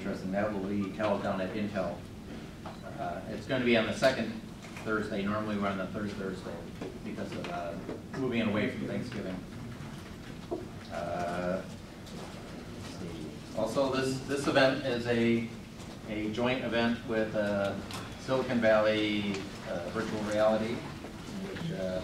interesting. That will be held down at Intel. Uh, It's going to be on the second Thursday. Normally we're on the third Thursday because of uh, moving away from Thanksgiving. Uh. Also, this, this event is a, a joint event with uh, Silicon Valley uh, Virtual Reality, which uh,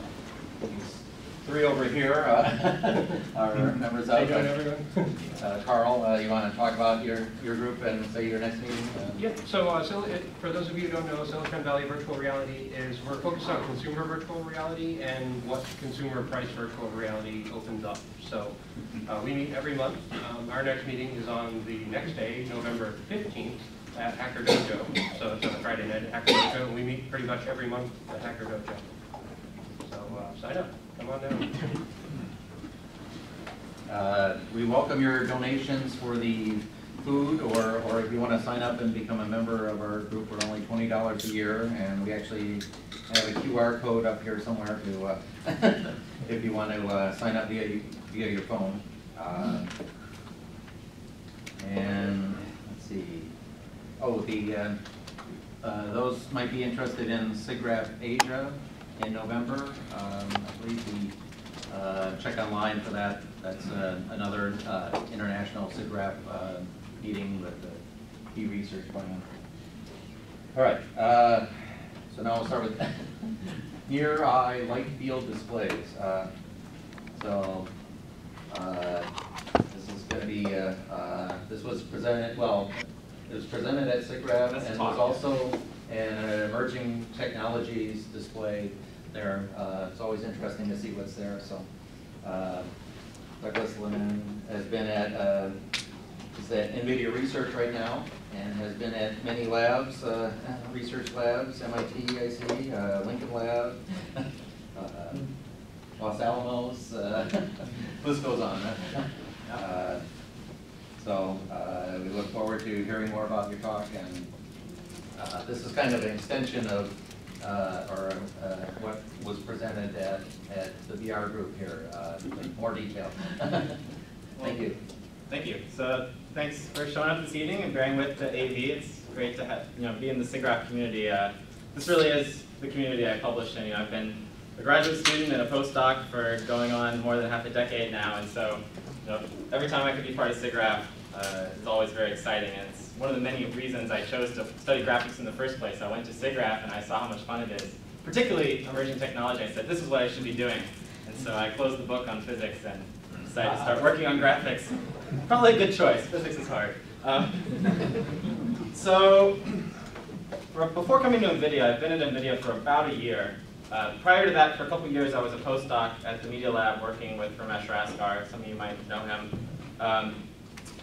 three over here uh, are members How you of. doing, everyone? Uh, Carl, uh, you want to talk about your, your group and say your next meeting? Uh, Yeah, so, uh, Sil- it- for those of you who don't know, Silicon Valley Virtual Reality is, we're focused on consumer virtual reality and what consumer price virtual reality opens up. So, uh, we meet every month. Um, Our next meeting is on the next day, November 15th, at Hacker Dojo. So it's on a Friday night at Hacker Dojo, we meet pretty much every month at Hacker Dojo. So, uh, sign up, come on down. Uh, We welcome your donations for the food, or, or if you want to sign up and become a member of our group, we're only twenty dollars a year, and we actually have a QR code up here somewhere to, uh, if you want to uh, sign up via, via your phone. Uh, And, let's see, oh, the, uh, uh, those might be interested in SIGGRAPH Asia in November. Um, I believe the, uh, check online for that. That's uh, another uh, international SIGGRAPH uh, meeting with the key research plan. All right, uh, so now we'll start with near eye light field displays. Uh, So, uh, this is gonna be, uh, uh, this was presented, well, it was presented at SIGGRAPH and was also an emerging technologies display there. Uh, It's always interesting to see what's there, so. uh, Douglas Lanman has been at, uh, is at NVIDIA Research right now, and has been at many labs, uh, research labs, MIT, I see, uh, Lincoln Lab, uh, Los Alamos, uh, list goes on. So we look forward to hearing more about your talk, and this is kind of an extension of, uh, or uh, what was presented at, at the VR group here, uh, in more detail. Thank you. Thank you. So thanks for showing up this evening and bearing with the AV. It's great to have, you know, be in the SIGGRAPH community. Uh, this really is the community I published in. You know, I've been a graduate student and a postdoc for going on more than half a decade now, and so you know, every time I could be part of SIGGRAPH, uh, it's always very exciting. And one of the many reasons I chose to study graphics in the first place. I went to SIGGRAPH and I saw how much fun it is, particularly emerging technology. I said, this is what I should be doing. And so I closed the book on physics and decided to start working on graphics. Probably a good choice. Physics is hard. Um, so, before coming to NVIDIA, I've been at NVIDIA for about a year. Uh, prior to that, for a couple years, I was a postdoc at the Media Lab working with Ramesh Raskar. Some of you might know him. Um,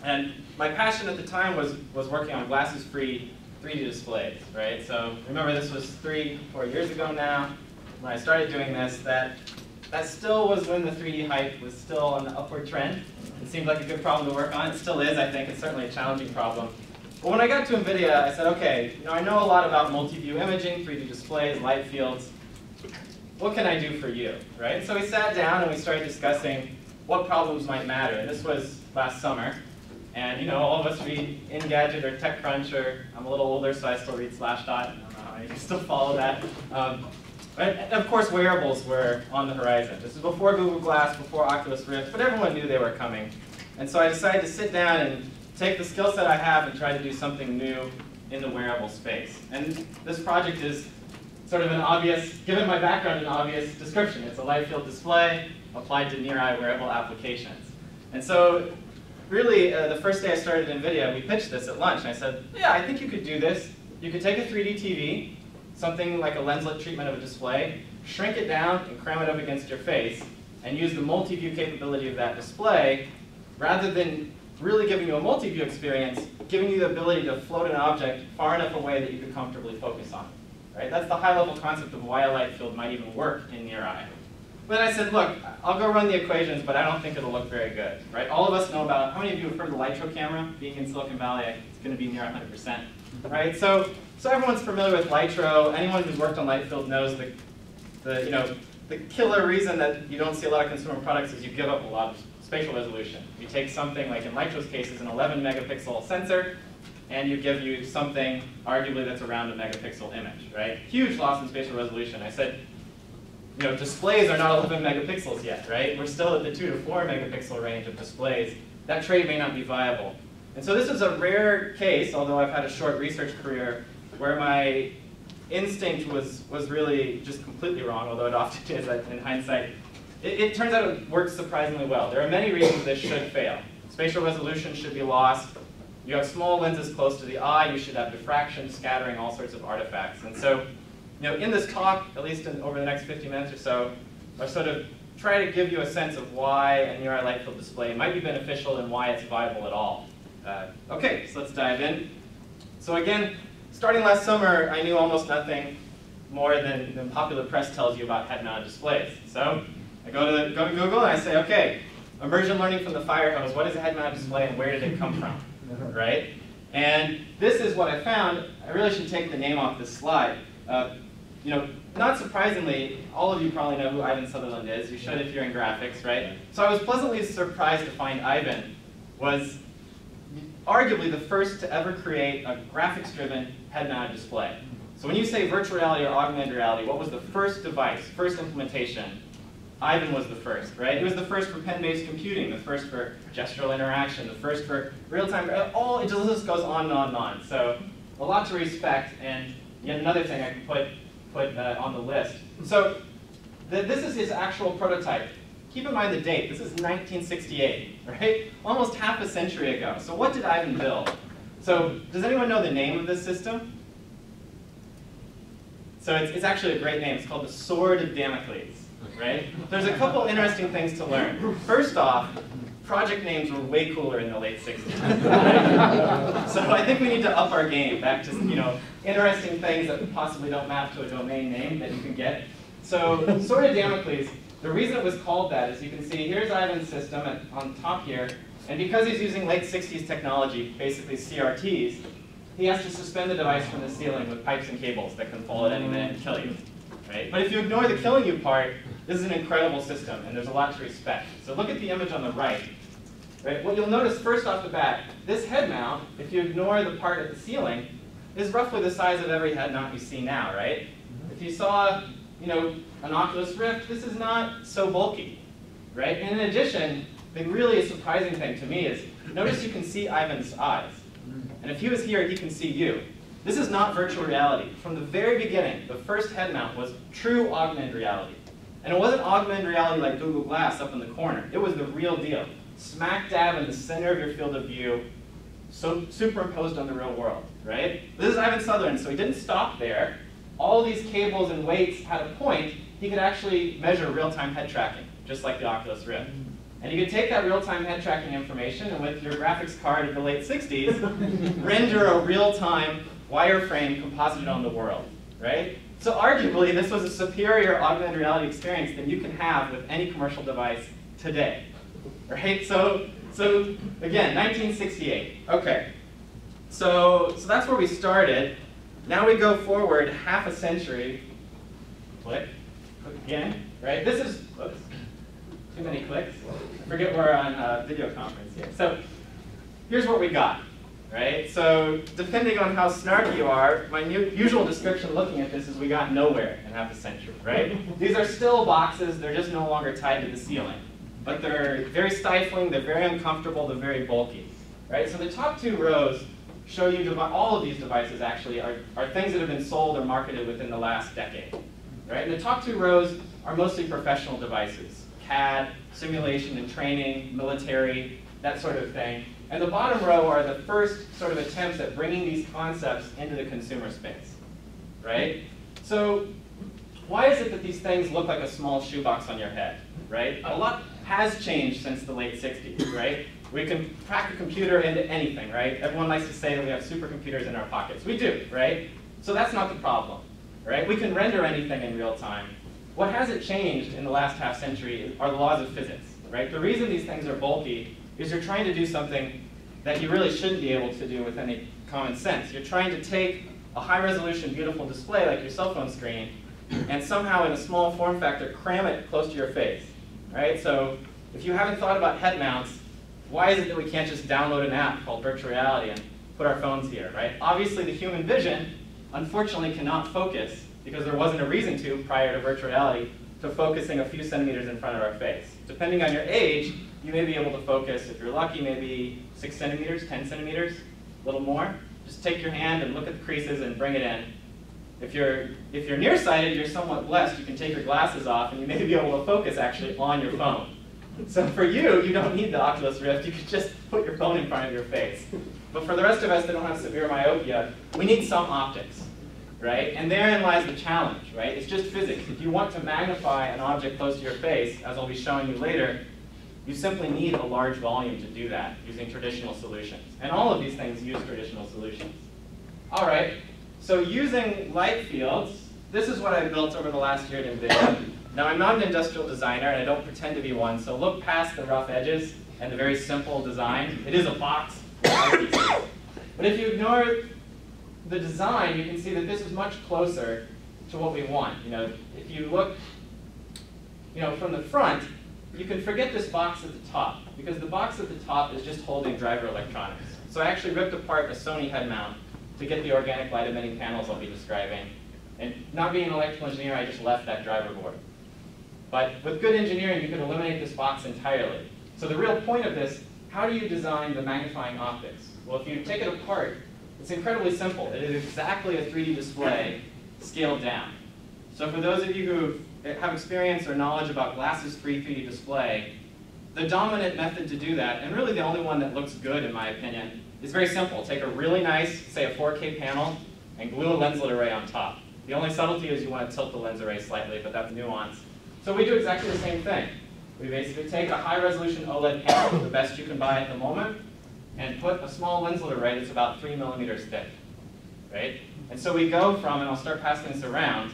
and my passion at the time was, was working on glasses-free 3D displays, right? So remember, this was three, four years ago now. When I started doing this, that, that still was when the 3D hype was still on the upward trend. It seemed like a good problem to work on. It still is, I think. It's certainly a challenging problem. But when I got to NVIDIA, I said, okay, you know, I know a lot about multi-view imaging, 3D displays, light fields. What can I do for you, right? So we sat down and we started discussing what problems might matter. And this was last summer. And you know, all of us read Engadget or TechCrunch, or I'm a little older, so I still read Slashdot. I you still follow that. Um, of course, wearables were on the horizon. This is before Google Glass, before Oculus Rift, but everyone knew they were coming. And so I decided to sit down and take the skill set I have and try to do something new in the wearable space. And this project is sort of an obvious, given my background, an obvious description. It's a light field display applied to near-eye wearable applications. And so really, uh, the first day I started NVIDIA, we pitched this at lunch, and I said, yeah, I think you could do this. You could take a 3D TV, something like a lenslet treatment of a display, shrink it down and cram it up against your face, and use the multi-view capability of that display, rather than really giving you a multi-view experience, giving you the ability to float an object far enough away that you could comfortably focus on. it. Right? That's the high-level concept of why a light field might even work in near eye. But I said, look, I'll go run the equations, but I don't think it'll look very good. Right? All of us know about, how many of you have heard of the Lytro camera? Being in Silicon Valley, it's going to be near 100%. Right? So, so everyone's familiar with Lytro. Anyone who's worked on light field knows the, the, you know, the killer reason that you don't see a lot of consumer products is you give up a lot of spatial resolution. You take something like in Lytro's case is an 11 megapixel sensor, and you give you something arguably that's around a megapixel image, right? Huge loss in spatial resolution. I said, you know, displays are not 11 megapixels yet, right? We're still at the two to four megapixel range of displays. That trade may not be viable. And so this is a rare case, although I've had a short research career, where my instinct was, was really just completely wrong, although it often is in hindsight. It, it turns out it works surprisingly well. There are many reasons this should fail. Spatial resolution should be lost. You have small lenses close to the eye. You should have diffraction, scattering, all sorts of artifacts. And so, you know, in this talk, at least in, over the next 50 minutes or so, I sort of try to give you a sense of why a near-eye light field display might be beneficial and why it's viable at all. Uh, okay, so let's dive in. So again, starting last summer, I knew almost nothing more than, than popular press tells you about head-mounted displays. So I go to, the, go to Google and I say, okay, immersion learning from the fire hose, what is a head-mounted display and where did it come from, right? And this is what I found. I really should take the name off this slide. Uh, you know, not surprisingly, all of you probably know who Ivan Sutherland is. You should if you're in graphics, right? So I was pleasantly surprised to find Ivan was arguably the first to ever create a graphics-driven head-mounted display. So when you say virtual reality or augmented reality, what was the first device, first implementation Ivan was the first, right? He was the first for pen-based computing, the first for gestural interaction, the first for real-time, all, it just goes on and on and on. So a lot to respect, and yet another thing I can put, put uh, on the list. So the, this is his actual prototype. Keep in mind the date, this is 1968, right? Almost half a century ago. So what did Ivan build? So does anyone know the name of this system? So it's, it's actually a great name. It's called the Sword of Damocles right? There's a couple interesting things to learn. First off, project names were way cooler in the late 60s. So I think we need to up our game back to you know interesting things that possibly don't map to a domain name that you can get. So Sword of Damocles, the reason it was called that is you can see here's Ivan's system at, on top here, and because he's using late 60s technology, basically CRTs, he has to suspend the device from the ceiling with pipes and cables that can fall at any minute and kill you. Right? But if you ignore the killing you part, this is an incredible system, and there's a lot to respect. So look at the image on the right. right. What you'll notice first off the bat, this head mount, if you ignore the part at the ceiling, is roughly the size of every head mount you see now, right? If you saw, you know, an Oculus Rift, this is not so bulky, right? And in addition, the really surprising thing to me is, notice you can see Ivan's eyes. And if he was here, he can see you. This is not virtual reality. From the very beginning, the first head mount was true augmented reality. And it wasn't augmented reality like Google Glass up in the corner. It was the real deal. Smack dab in the center of your field of view, so superimposed on the real world, right? This is Ivan Sutherland, so he didn't stop there. All these cables and weights had a point. He could actually measure real-time head tracking, just like the Oculus Rift. And you could take that real-time head tracking information and with your graphics card of the late 60s, render a real-time wireframe composited on the world, right? So arguably, this was a superior augmented reality experience than you can have with any commercial device today. Right? So, so again, 1968. Okay. So, so that's where we started. Now we go forward half a century. Click. Click again. Right? This is oops, too many clicks. I forget we're on a video conference here. So here's what we got right? So depending on how snarky you are, my usual description looking at this is we got nowhere in half a century, right? These are still boxes, they're just no longer tied to the ceiling. But they're very stifling, they're very uncomfortable, they're very bulky, right? So the top two rows show you all of these devices actually are, are things that have been sold or marketed within the last decade, right? And the top two rows are mostly professional devices, CAD, simulation and training, military, that sort of thing. And the bottom row are the first sort of attempts at bringing these concepts into the consumer space, right? So why is it that these things look like a small shoebox on your head, right? A lot has changed since the late 60s, right? We can crack a computer into anything, right? Everyone likes to say that we have supercomputers in our pockets. We do, right? So that's not the problem, right? We can render anything in real time. What hasn't changed in the last half century are the laws of physics, right? The reason these things are bulky is you're trying to do something that you really shouldn't be able to do with any common sense. You're trying to take a high-resolution, beautiful display like your cell phone screen and somehow in a small form factor cram it close to your face. Right? So if you haven't thought about head mounts, why is it that we can't just download an app called Virtual Reality and put our phones here, right? Obviously, the human vision, unfortunately, cannot focus because there wasn't a reason to prior to virtual reality to focusing a few centimeters in front of our face. Depending on your age, you may be able to focus, if you're lucky, maybe six centimeters, 10 centimeters, a little more. Just take your hand and look at the creases and bring it in. If you're, if you're nearsighted, you're somewhat blessed. You can take your glasses off and you may be able to focus actually on your phone. So for you, you don't need the Oculus Rift. You could just put your phone in front of your face. But for the rest of us that don't have severe myopia, we need some optics, right? And therein lies the challenge, right? It's just physics. If you want to magnify an object close to your face, as I'll be showing you later, you simply need a large volume to do that using traditional solutions. And all of these things use traditional solutions. All right, so using light fields, this is what I built over the last year at NVIDIA. Now I'm not an industrial designer and I don't pretend to be one, so look past the rough edges and the very simple design. It is a box. But if you ignore the design, you can see that this is much closer to what we want. You know, if you look you know, from the front, you can forget this box at the top, because the box at the top is just holding driver electronics. So I actually ripped apart a Sony head mount to get the organic light emitting panels I'll be describing. And not being an electrical engineer, I just left that driver board. But with good engineering, you could eliminate this box entirely. So the real point of this, how do you design the magnifying optics? Well, if you take it apart, it's incredibly simple. It is exactly a 3D display scaled down. So for those of you who have experience or knowledge about glasses-free 3D display, the dominant method to do that, and really the only one that looks good in my opinion, is very simple. Take a really nice, say a 4K panel, and glue a lenslet array on top. The only subtlety is you want to tilt the lens array slightly, but that's nuance. So we do exactly the same thing. We basically take a high-resolution OLED panel, the best you can buy at the moment, and put a small lenslet array that's about three millimeters thick, right? And so we go from, and I'll start passing this around,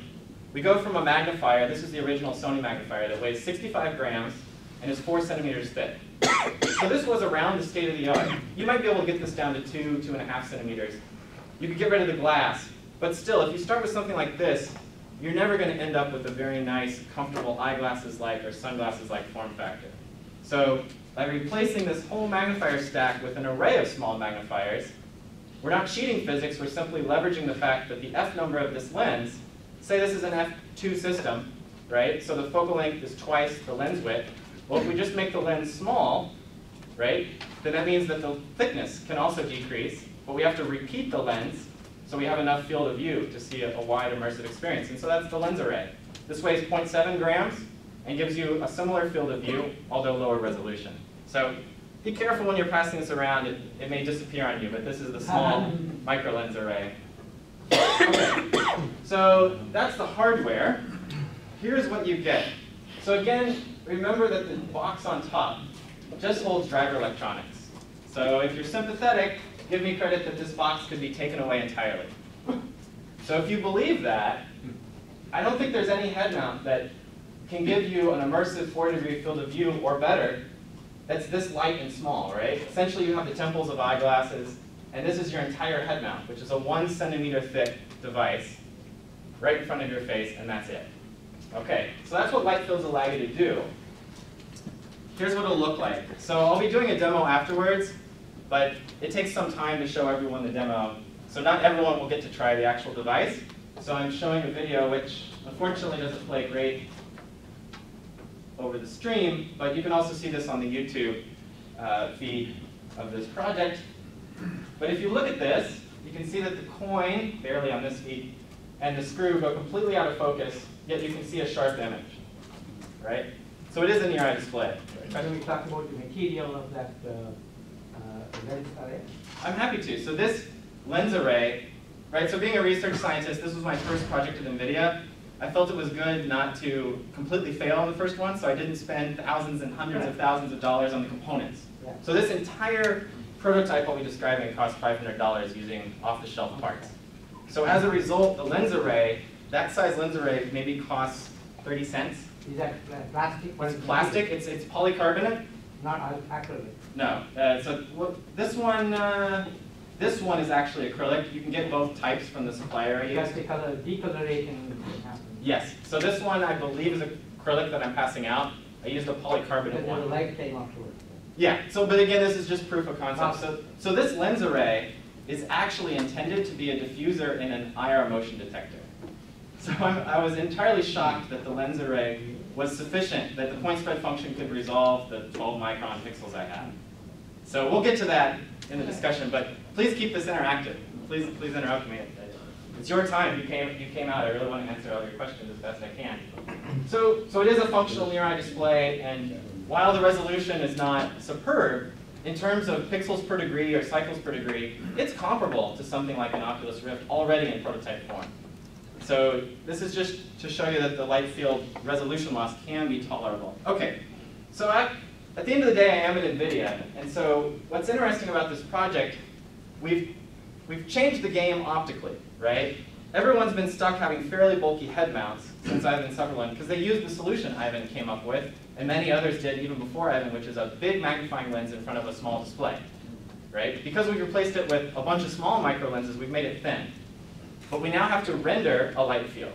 we go from a magnifier, this is the original Sony magnifier, that weighs 65 grams and is four centimeters thick. So this was around the state of the art. You might be able to get this down to two, two and a half centimeters. You could get rid of the glass, but still, if you start with something like this, you're never going to end up with a very nice, comfortable eyeglasses-like or sunglasses-like form factor. So by replacing this whole magnifier stack with an array of small magnifiers, we're not cheating physics, we're simply leveraging the fact that the f number of this lens, say this is an f2 system, right? So the focal length is twice the lens width. Well, if we just make the lens small, right, then that means that the thickness can also decrease, but we have to repeat the lens so we have enough field of view to see a, a wide immersive experience. And so that's the lens array. This weighs 0.7 grams and gives you a similar field of view, although lower resolution. So be careful when you're passing this around. It, it may disappear on you, but this is the small micro lens array. So that's the hardware. Here's what you get. So again, remember that the box on top just holds driver electronics. So if you're sympathetic, give me credit that this box could be taken away entirely. So if you believe that, I don't think there's any head mount that can give you an immersive four degree field of view or better that's this light and small, right? Essentially you have the temples of eyeglasses, and this is your entire head mount, which is a one centimeter thick device right in front of your face, and that's it. Okay, so that's what light fields allow you to do. Here's what it'll look like. So I'll be doing a demo afterwards, but it takes some time to show everyone the demo. So not everyone will get to try the actual device. So I'm showing a video which unfortunately doesn't play great over the stream, but you can also see this on the YouTube uh, feed of this project. But if you look at this, you can see that the coin, barely on this feed, and the screw go completely out of focus, yet you can see a sharp image, right? So it is a near-eye display. Can we talk about the material of that uh, uh, lens array? I'm happy to. So this lens array, right, so being a research scientist, this was my first project at NVIDIA. I felt it was good not to completely fail on the first one, so I didn't spend thousands and hundreds of thousands of dollars on the components. Yeah. So this entire prototype I'll be describing cost $500 using off-the-shelf parts. So as a result, the lens array, that size lens array maybe costs 30 cents. Is that plastic? It's plastic, it's, it's polycarbonate. Not acrylic. No, uh, so what, this one, uh, this one is actually acrylic. You can get both types from the supplier. Because the color, decoloration happens. Yes, so this one I believe is acrylic that I'm passing out. I used a polycarbonate Because there's a one. light came afterwards. Yeah, so but again, this is just proof of concept. So, so this lens array is actually intended to be a diffuser in an IR motion detector. So I'm, I was entirely shocked that the lens array was sufficient, that the point spread function could resolve the 12 micron pixels I had. So we'll get to that in the discussion, but please keep this interactive. Please, please interrupt me. It's your time. You came, you came out. I really want to answer all your questions as best I can. So, so it is a functional near-eye display, and while the resolution is not superb, in terms of pixels per degree or cycles per degree, it's comparable to something like an Oculus Rift already in prototype form. So this is just to show you that the light field resolution loss can be tolerable. Okay, so at, at the end of the day, I am at NVIDIA, and so what's interesting about this project, we've, we've changed the game optically, right? Everyone's been stuck having fairly bulky head mounts since Ivan Sutherland, because they used the solution Ivan came up with, and many others did even before Ivan, which is a big magnifying lens in front of a small display, right? Because we've replaced it with a bunch of small micro lenses, we've made it thin. But we now have to render a light field,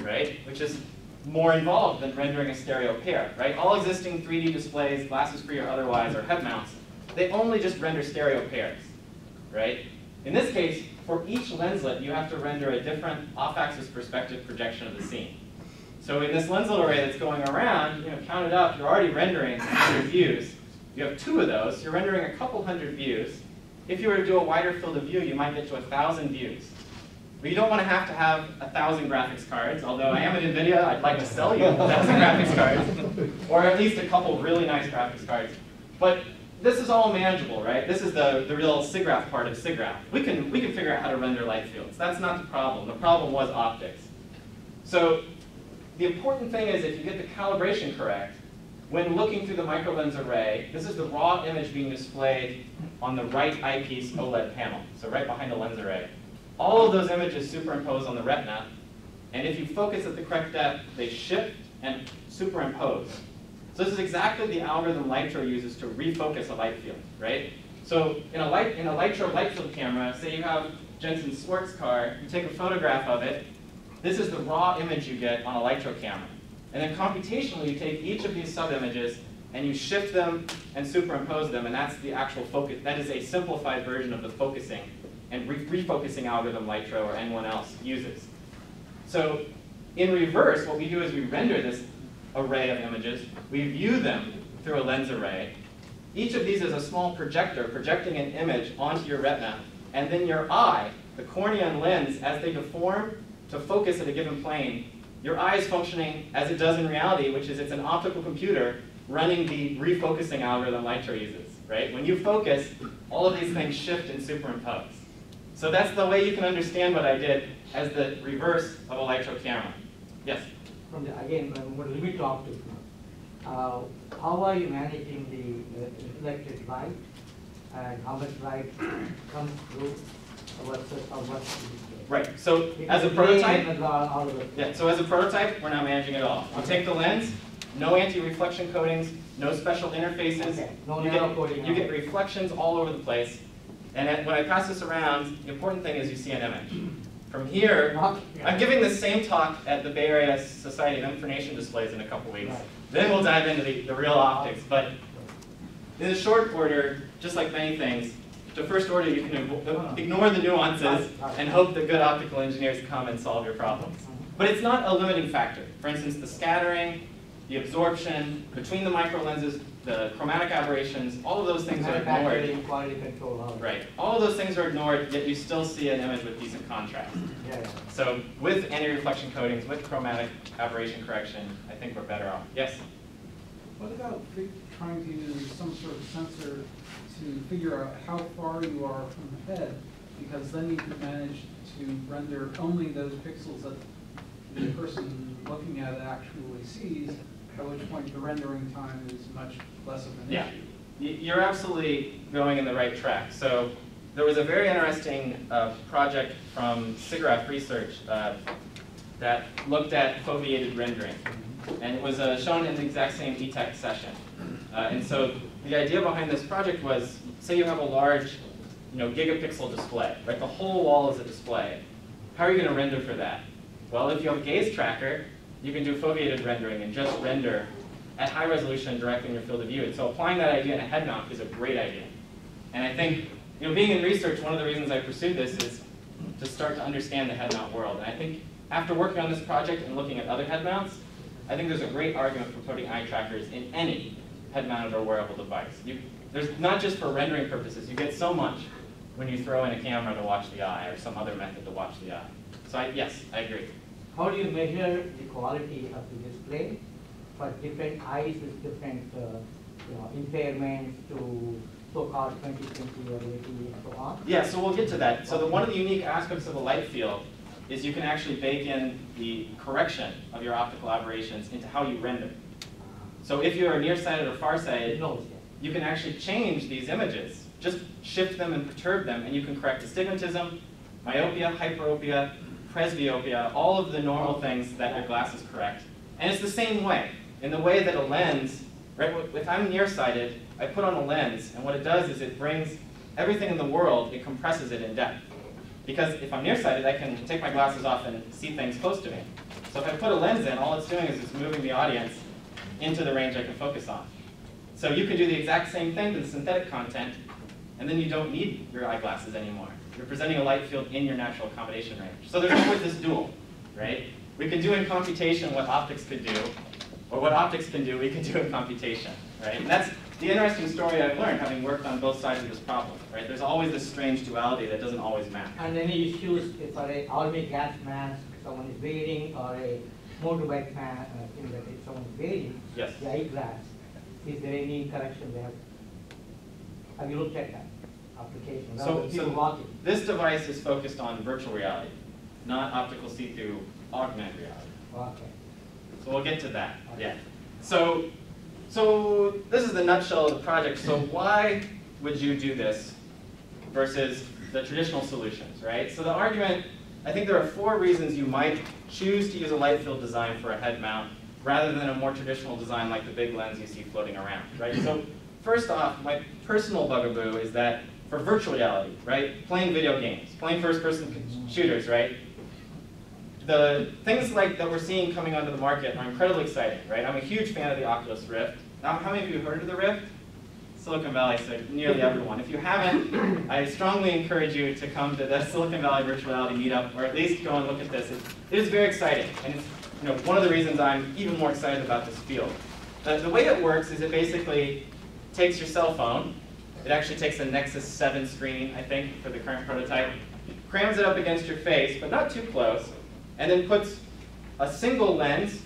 right? Which is more involved than rendering a stereo pair, right? All existing 3D displays, glasses free or otherwise, or head mounts, they only just render stereo pairs, right? In this case, for each lenslet, you have to render a different off-axis perspective projection of the scene. So in this lenslet array that's going around, you know, count it up, you're already rendering 100 views. You have two of those, you're rendering a couple hundred views. If you were to do a wider field of view, you might get to a thousand views. But you don't want to have to have a thousand graphics cards, although I am at NVIDIA, I'd like to sell you a thousand graphics cards, or at least a couple really nice graphics cards. But this is all manageable, right? This is the, the real SIGGRAPH part of SIGGRAPH. We can, we can figure out how to render light fields. That's not the problem. The problem was optics. So the important thing is if you get the calibration correct, when looking through the microlens array, this is the raw image being displayed on the right eyepiece OLED panel, so right behind the lens array. All of those images superimpose on the retina, and if you focus at the correct depth, they shift and superimpose. So this is exactly the algorithm Lytro uses to refocus a light field, right? So in a, light, in a Lytro light field camera, say you have Jensen's sports car, you take a photograph of it, this is the raw image you get on a Lytro camera. And then computationally, you take each of these sub-images and you shift them and superimpose them, and that's the actual focus. That is a simplified version of the focusing and re refocusing algorithm Lytro or anyone else uses. So in reverse, what we do is we render this array of images, we view them through a lens array. Each of these is a small projector projecting an image onto your retina, and then your eye, the cornea and lens, as they deform to focus at a given plane, your eye is functioning as it does in reality, which is it's an optical computer running the refocusing algorithm Lytro uses, right? When you focus, all of these things shift and superimpose. So that's the way you can understand what I did as the reverse of a Lytro camera. Yes? From the, again, going to limit to optics. Uh, how are you managing the uh, reflected light and how much light comes through the, uh, what's the Right, so as a prototype, all- all of yeah, so as a prototype, we're not managing it all. We take the lens, no anti-reflection coatings, no special interfaces. Okay, no You get, coating, you get reflections all over the place. And then when I pass this around, the important thing is you see an image. From here, I'm giving the same talk at the Bay Area Society of Information Displays in a couple weeks. Right. Then we'll dive into the, the real optics. But in the short order, just like many things, to first order you can ignore the nuances and hope that good optical engineers come and solve your problems. But it's not a limiting factor. For instance, the scattering, the absorption, between the micro lenses, the chromatic aberrations, all of those things are ignored. Quality control, all. Right. All of those things are ignored, yet you still see an image with decent contrast. Yeah, yeah. So with anti-reflection coatings, with chromatic aberration correction, I think we're better off. Yes? What about trying to use some sort of sensor to figure out how far you are from the head? Because then you can manage to render only those pixels that the person looking at it actually sees, at which point the rendering time is much less of an Yeah. issue. You're absolutely going in the right track. So there was a very interesting uh, project from SIGGRAPH Research uh, that looked at foveated rendering. And it was uh, shown in the exact same E-Tech session. Uh, and so the idea behind this project was, say you have a large, you know, gigapixel display, right? The whole wall is a display. How are you going to render for that? Well, if you have a gaze tracker, you can do foveated rendering and just render at high resolution directly in your field of view. And so applying that idea in a head mount is a great idea. And I think you know, being in research, one of the reasons I pursued this is to start to understand the head mount world. And I think after working on this project and looking at other head mounts, I think there's a great argument for putting eye trackers in any head-mounted or wearable device. You, there's not just for rendering purposes. You get so much when you throw in a camera to watch the eye or some other method to watch the eye. So I, yes, I agree. How do you measure the quality of the display for different eyes with different, uh, you know, impairments to so-called 20/20 or 80 and so on? Yeah, so we'll get to that. So the, one of the unique aspects of a light field is you can actually bake in the correction of your optical aberrations into how you render. So if you're nearsighted or farsighted, you can actually change these images. Just shift them and perturb them, and you can correct astigmatism, myopia, hyperopia, presbyopia, all of the normal things that your glasses correct. And it's the same way. In the way that a lens, right, if I'm nearsighted, I put on a lens, and what it does is it brings everything in the world, it compresses it in depth. Because if I'm nearsighted, I can take my glasses off and see things close to me. So if I put a lens in, all it's doing is it's moving the audience into the range I can focus on. So you can do the exact same thing to the synthetic content, and then you don't need your eyeglasses anymore. You're presenting a light field in your natural accommodation range. So there's always this dual, right? We can do in computation what optics could do, or what optics can do, we can do in computation, right? And that's the interesting story I've learned having worked on both sides of this problem, right? There's always this strange duality that doesn't always match. And any issues for a army gas mask someone is wearing or a motorbike fan, uh, thing that someone is wearing, Yes. the eyeglass, is there any correction they have? Have you looked at that application? So, so walking. this device is focused on virtual reality, not optical see-through augmented reality. Okay. So we'll get to that, yeah. So, so this is the nutshell of the project. So why would you do this versus the traditional solutions, right? So the argument, I think there are four reasons you might choose to use a light field design for a head mount rather than a more traditional design like the big lens you see floating around, right? So first off, my personal bugaboo is that for virtual reality, right? Playing video games, playing first-person shooters, right? the things like that we're seeing coming onto the market are incredibly exciting, right? I'm a huge fan of the Oculus Rift. Now, how many of you heard of the Rift? Silicon Valley, so nearly everyone. If you haven't, I strongly encourage you to come to the Silicon Valley Virtual Reality Meetup, or at least go and look at this. It, it is very exciting, and it's you know one of the reasons I'm even more excited about this field. The way it works is it basically takes your cell phone. It actually takes a Nexus 7 screen, I think, for the current prototype, crams it up against your face, but not too close, and then puts a single lens,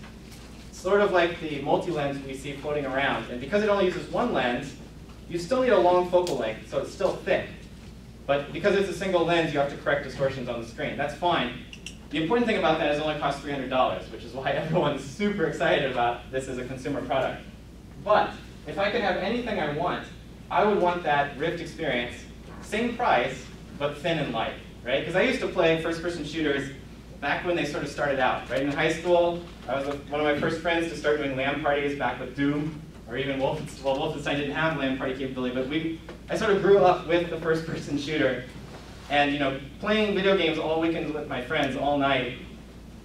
sort of like the multi-lens we see floating around. And because it only uses one lens, you still need a long focal length, so it's still thick. But because it's a single lens, you have to correct distortions on the screen. That's fine. The important thing about that is it only costs $300, which is why everyone's super excited about this as a consumer product. But if I could have anything I want, I would want that Rift experience, same price, but thin and light, right? Because I used to play first-person shooters back when they sort of started out, right? In high school, I was one of my first friends to start doing LAN parties back with Doom, or even Wolfenstein. Well, Wolfenstein didn't have LAN party capability, but we, I sort of grew up with the first-person shooter, and you know, playing video games all weekend with my friends all night.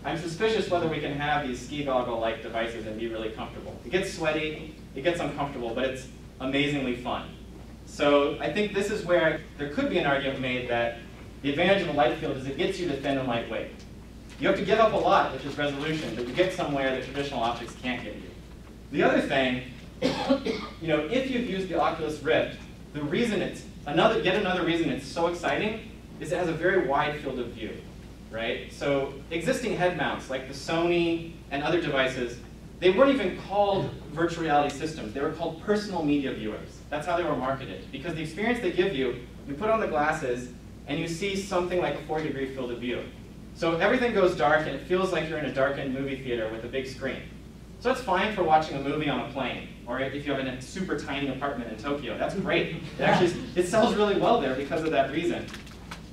I'm suspicious whether we can have these ski goggle-like devices and be really comfortable. It gets sweaty, it gets uncomfortable, but it's amazingly fun. So I think this is where there could be an argument made that the advantage of a light field is it gets you to thin and lightweight. You have to give up a lot, which is resolution, but you get somewhere that traditional optics can't get you. The other thing, you know, if you've used the Oculus Rift, the reason it's, another, yet another reason it's so exciting is it has a very wide field of view, right? So existing head mounts, like the Sony and other devices, they weren't even called virtual reality systems. They were called personal media viewers. That's how they were marketed. Because the experience they give you, you put on the glasses, and you see something like a 40 degree field of view. So everything goes dark, and it feels like you're in a darkened movie theater with a big screen. So that's fine for watching a movie on a plane, or if you have a super tiny apartment in Tokyo. That's great. It actually it sells really well there because of that reason.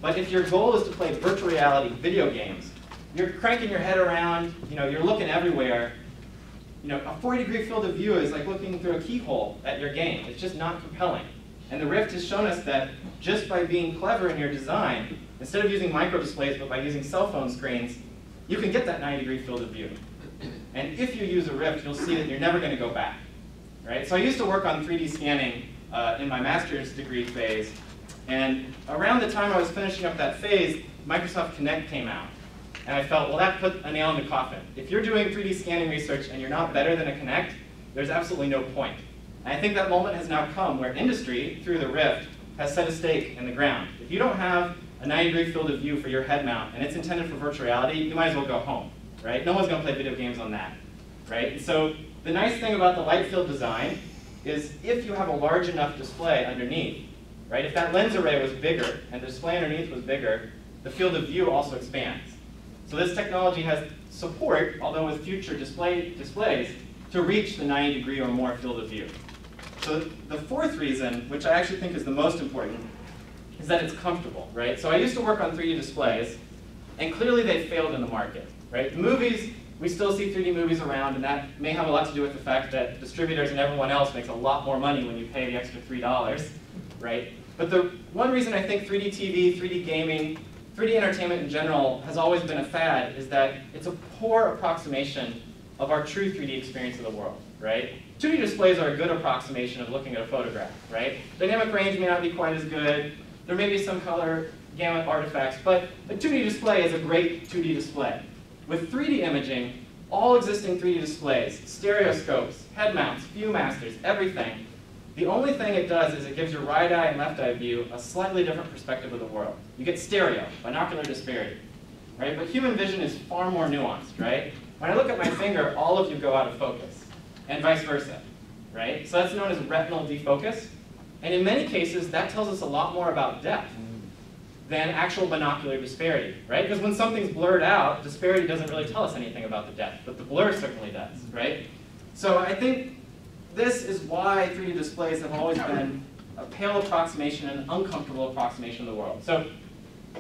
But if your goal is to play virtual reality video games, you're cranking your head around, you know, you're looking everywhere. You know, a 40 degree field of view is like looking through a keyhole at your game. It's just not compelling. And the Rift has shown us that just by being clever in your design, instead of using micro displays, but by using cell phone screens, you can get that 90 degree field of view. And if you use a Rift, you'll see that you're never going to go back. Right? So I used to work on 3D scanning uh, in my master's degree phase, And around the time I was finishing up that phase, Microsoft Kinect came out. And I felt, well, that put a nail in the coffin. If you're doing 3D scanning research and you're not better than a Kinect, there's absolutely no point. And I think that moment has now come where industry, through the Rift, has set a stake in the ground. If you don't have a 90 degree field of view for your head mount and it's intended for virtual reality, you might as well go home, right? No one's gonna play video games on that, right? So the nice thing about the light field design is if you have a large enough display underneath, right? If that lens array was bigger and the display underneath was bigger, the field of view also expands. So this technology has support, although with future display displays, to reach the 90 degree or more field of view. So the fourth reason, which I actually think is the most important, is that it's comfortable, right? So I used to work on 3D displays, and clearly they failed in the market, right? Movies, we still see 3D movies around, and that may have a lot to do with the fact that distributors and everyone else makes a lot more money when you pay the extra $3, right? But the one reason I think 3D TV, 3D gaming, 3D entertainment in general has always been a fad is that it's a poor approximation of our true 3D experience of the world, right? 2D displays are a good approximation of looking at a photograph, right? Dynamic range may not be quite as good. There may be some color gamut artifacts, but a 2D display is a great 2D display. With 3D imaging, all existing 3D displays, stereoscopes, head mounts, viewmasters, everything, the only thing it does is it gives your right eye and left eye view a slightly different perspective of the world. You get stereo, binocular disparity, right? But human vision is far more nuanced, right? When I look at my finger, all of you go out of focus, and vice versa, right? So that's known as retinal defocus. And in many cases, that tells us a lot more about depth than actual binocular disparity, right? Because when something's blurred out, disparity doesn't really tell us anything about the depth, but the blur certainly does, right? So I think this is why 3D displays have always been a pale approximation, and an uncomfortable approximation of the world. So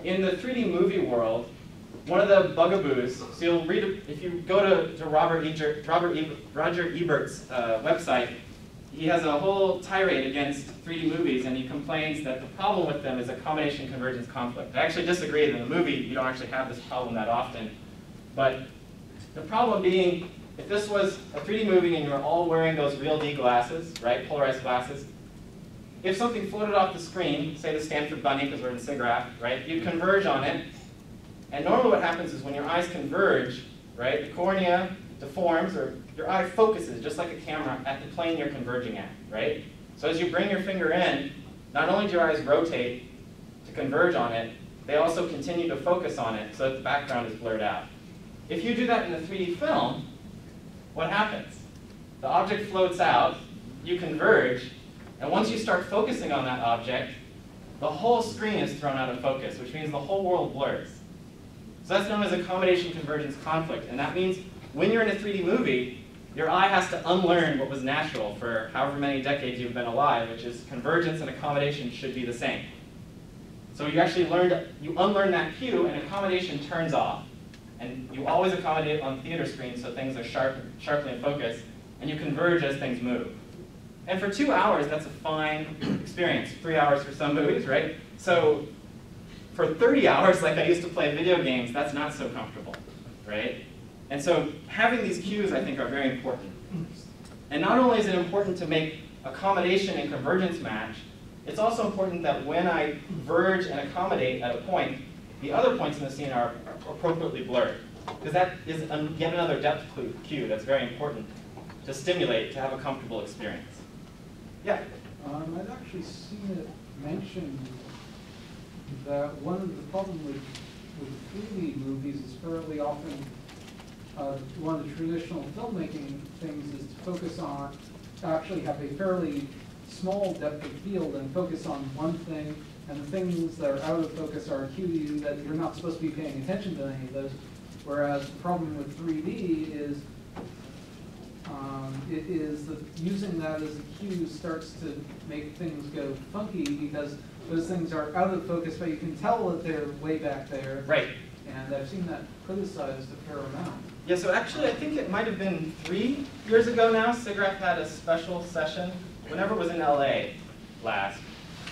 in the 3D movie world, one of the bugaboos, so you'll read, if you go to, to Robert, Eger, Robert e, Roger Ebert's uh, website, he has a whole tirade against 3D movies, and he complains that the problem with them is a accommodation convergence conflict. I actually disagree. In the movie, you don't actually have this problem that often. But the problem being, if this was a 3D movie and you were all wearing those RealD glasses, right, polarized glasses, if something floated off the screen, say the Stanford Bunny, because we're in SIGGRAPH, right, you'd converge on it. And normally what happens is when your eyes converge, right, the cornea deforms, or your eye focuses, just like a camera, at the plane you're converging at, right? So as you bring your finger in, not only do your eyes rotate to converge on it, they also continue to focus on it so that the background is blurred out. If you do that in a 3D film, what happens? The object floats out, you converge, and once you start focusing on that object, the whole screen is thrown out of focus, which means the whole world blurs. So that's known as accommodation convergence conflict, and that means when you're in a 3D movie, your eye has to unlearn what was natural for however many decades you've been alive, which is convergence and accommodation should be the same. So you actually learned, you unlearn that cue, and accommodation turns off. And you always accommodate on theater screens so things are sharp, sharply in focus, and you converge as things move. And for two hours, that's a fine experience. Three hours for some movies, right? So for 30 hours, like I used to play video games, that's not so comfortable, right? And so having these cues, I think, are very important. And not only is it important to make accommodation and convergence match, it's also important that when I verge and accommodate at a point, the other points in the scene are appropriately blurred. Because that is yet another depth cue that's very important to stimulate, to have a comfortable experience. Yeah? Um, I've actually seen it mentioned that one of the problems with, with 3D movies is fairly often, uh, one of the traditional filmmaking things is to focus on, to actually have a fairly small depth of field and focus on one thing, and the things that are out of focus are a cue you that you're not supposed to be paying attention to any of those. Whereas the problem with 3D is um, it is that using that as a cue starts to make things go funky because those things are out of focus, but you can tell that they're way back there. Right. And I've seen that criticized a fair amount. Yeah, so actually I think it might have been three years ago now, SIGGRAPH had a special session, whenever it was in LA last,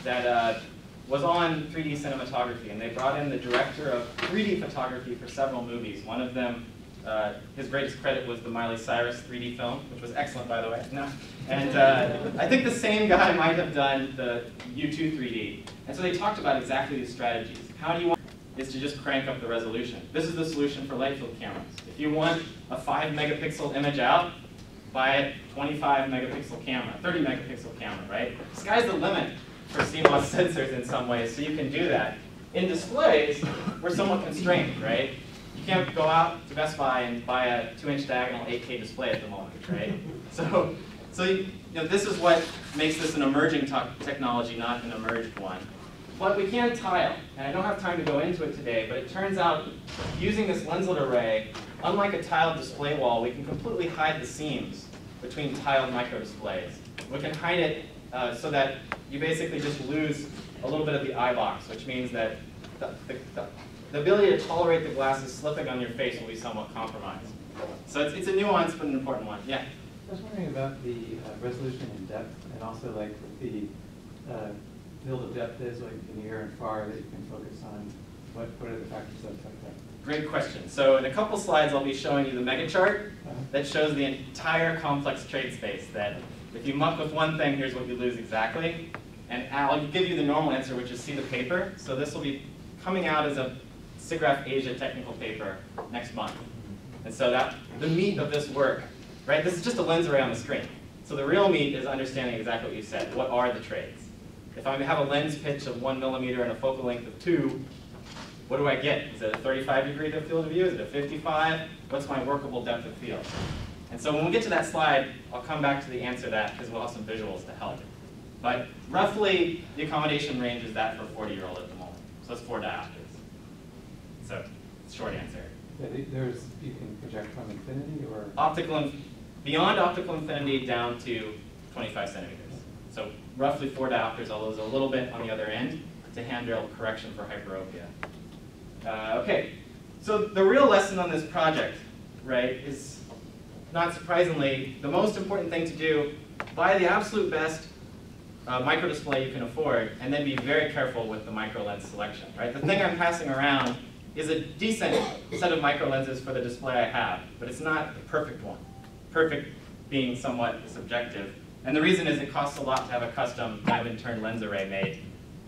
that uh, was on 3D cinematography. And they brought in the director of 3D photography for several movies. One of them Uh, his greatest credit was the Miley Cyrus 3D film, which was excellent, by the way. No. And uh, I think the same guy might have done the U2 3D. And so they talked about exactly these strategies. How do you want is to just crank up the resolution. This is the solution for light field cameras. If you want a 5 megapixel image out, buy a 25 megapixel camera, 30 megapixel camera, right? Sky's the limit for CMOS sensors in some ways, so you can do that. In displays, we're somewhat constrained, right? You can't go out to Best Buy and buy a 2-inch diagonal 8K display at the moment, right? So, so you know, this is what makes this an emerging technology, not an emerged one. But we can tile, and I don't have time to go into it today, but it turns out using this lenslet array, unlike a tiled display wall, we can completely hide the seams between tiled microdisplays. We can hide it uh, so that you basically just lose a little bit of the eye box, which means that the, the, the, the ability to tolerate the glasses slipping on your face will be somewhat compromised. So it's, it's a nuance, but an important one. Yeah? I was wondering about the uh, resolution and depth, and also like the uh, field of depth is, like near and far, that you can focus on. What, what are the factors that affect that? Great question. So in a couple slides, I'll be showing you the mega chart Uh-huh. that shows the entire complex trade space. That if you muck with one thing, here's what you lose exactly. And I'll give you the normal answer, which is see the paper. So this will be coming out as a SIGGRAPH Asia technical paper next month. And so that the meat of this work, right? This is just a lens array on the screen. So the real meat is understanding exactly what you said. What are the trades? If I have a lens pitch of one millimeter and a focal length of two, what do I get? Is it a 35 degree depth field of view? Is it a 55? What's my workable depth of field? And so when we get to that slide, I'll come back to the answer to that because we'll have some visuals to help. But roughly, the accommodation range is that for a 40-year-old at the moment. So it's four diopters. So, short answer. There's, you can project from infinity or? Optical, beyond optical infinity down to 25 centimeters. So roughly four diopters, although there's a little bit on the other end to handle correction for hyperopia. Uh, okay, so the real lesson on this project, right, is not surprisingly, the most important thing to do, buy the absolute best uh, microdisplay you can afford, and then be very careful with the micro lens selection, right? The thing I'm passing around is a decent set of micro lenses for the display I have, but it's not the perfect one. Perfect being somewhat subjective. And the reason is it costs a lot to have a custom diamond-turned lens array made,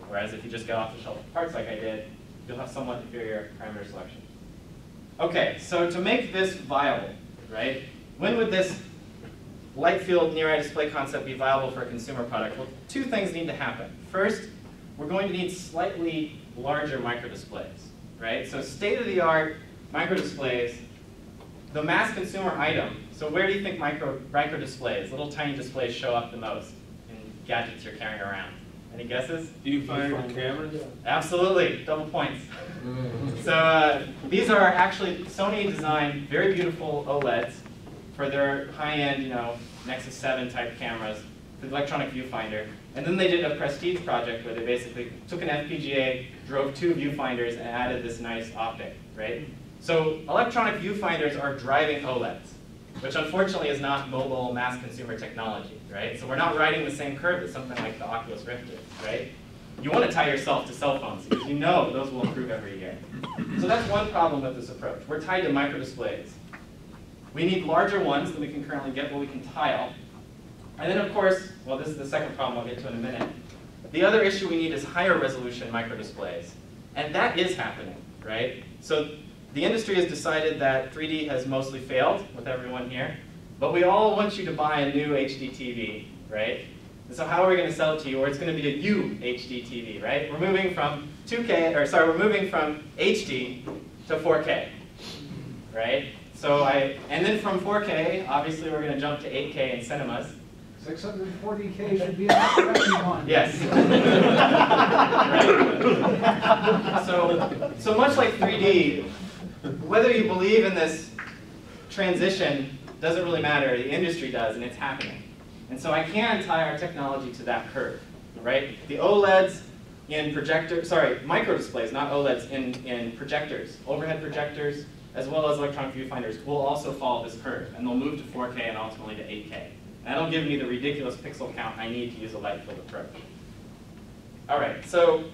whereas if you just get off-the-shelf parts like I did, you'll have somewhat inferior parameter selection. Okay, so to make this viable, right, when would this light field near eye display concept be viable for a consumer product? Well, two things need to happen. First, we're going to need slightly larger microdisplays, right? So state-of-the-art microdisplays, the mass consumer item. So where do you think micro displays, little tiny displays, show up the most in gadgets you're carrying around? Any guesses? Viewfinder cameras? Absolutely, double points. so uh, these are actually Sony designed very beautiful OLEDs for their high-end, you know, NEX-7 type cameras, the electronic viewfinder. And then they did a prestige project where they basically took an FPGA, drove two viewfinders, and added this nice optic, right? So electronic viewfinders are driving OLEDs, which unfortunately is not mobile mass consumer technology, right? So we're not riding the same curve as something like the Oculus Rift is, right? You want to tie yourself to cell phones because you know those will improve every year. So that's one problem with this approach. We're tied to microdisplays. We need larger ones than we can currently get, but we can tile. And then of course, well this is the second problem I'll get to in a minute. The other issue we need is higher resolution microdisplays. And that is happening, right? So the industry has decided that 3D has mostly failed with everyone here, but we all want you to buy a new HD TV, right? And so how are we going to sell it to you? Or it's going to be a UHD TV, right? We're moving from 2K, or sorry, we're moving from HD to 4K, right? So I, and then from 4K, obviously we're going to jump to 8K in cinemas. 640K should be for everyone. Yes. right. So, so much like 3D, whether you believe in this transition doesn't really matter. The industry does, and it's happening. And so I can tie our technology to that curve, right? The OLEDs in projector, sorry, micro displays, not OLEDs, in, in projectors, overhead projectors, as well as electronic viewfinders, will also follow this curve, and they'll move to 4K and ultimately to 8K. And that'll give me the ridiculous pixel count I need to use a light field approach. All right, so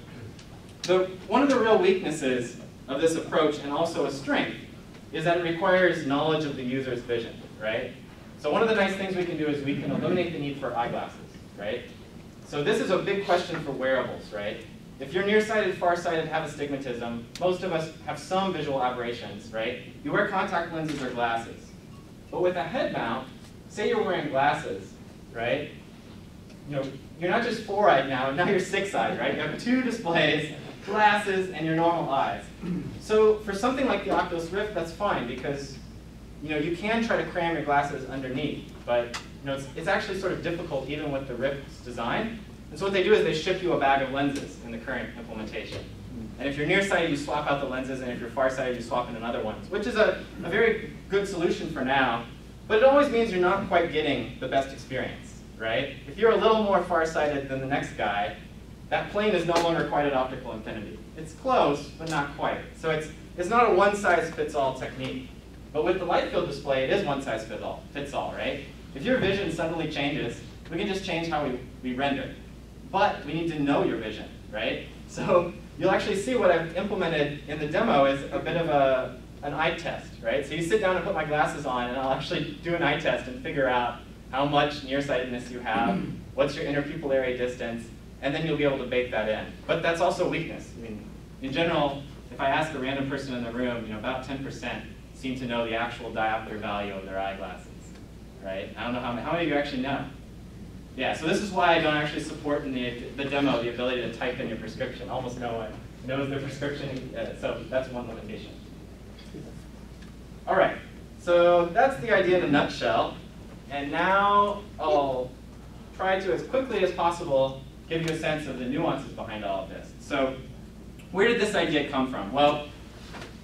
the, one of the real weaknesses of this approach, and also a strength, is that it requires knowledge of the user's vision, right? So one of the nice things we can do is we can eliminate the need for eyeglasses, right? So this is a big question for wearables, right? If you're nearsighted, farsighted, have astigmatism, most of us have some visual aberrations, right? You wear contact lenses or glasses. But with a head mount, say you're wearing glasses, right? You know, you're not just four-eyed now, now you're six-eyed, right? You have two displays, glasses, and your normal eyes. So for something like the Oculus Rift, that's fine because you know, you can try to cram your glasses underneath, but you know, it's, it's actually sort of difficult even with the Rift's design. And so what they do is they ship you a bag of lenses in the current implementation. And if you're nearsighted, you swap out the lenses, and if you're farsighted, you swap in another ones, which is a, a very good solution for now. But it always means you're not quite getting the best experience, right? If you're a little more farsighted than the next guy, that plane is no longer quite at optical infinity. It's close, but not quite. So it's, it's not a one-size-fits-all technique. But with the light field display, it is one size fits all, fits all, right? If your vision suddenly changes, we can just change how we, we render. But we need to know your vision, right? So you'll actually see what I've implemented in the demo is a bit of a, an eye test, right? So you sit down and put my glasses on, and I'll actually do an eye test and figure out how much nearsightedness you have, what's your interpupillary distance, and then you'll be able to bake that in. But that's also weakness. I mean, in general, if I ask a random person in the room, you know, about 10% seem to know the actual diopter value of their eyeglasses, right? I don't know how many, how many of you actually know? Yeah, so this is why I don't actually support in the, the demo the ability to type in your prescription. Almost no one knows their prescription, uh, so that's one limitation. All right, so that's the idea in a nutshell. And now I'll try to, as quickly as possible, give you a sense of the nuances behind all of this. So where did this idea come from? Well,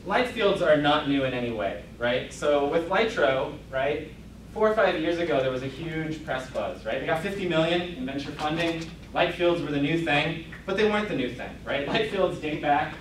light fields are not new in any way, right? So with Lytro, right, four or five years ago, there was a huge press buzz, right? They got 50 million in venture funding. Light fields were the new thing, but they weren't the new thing, right? Light fields date back.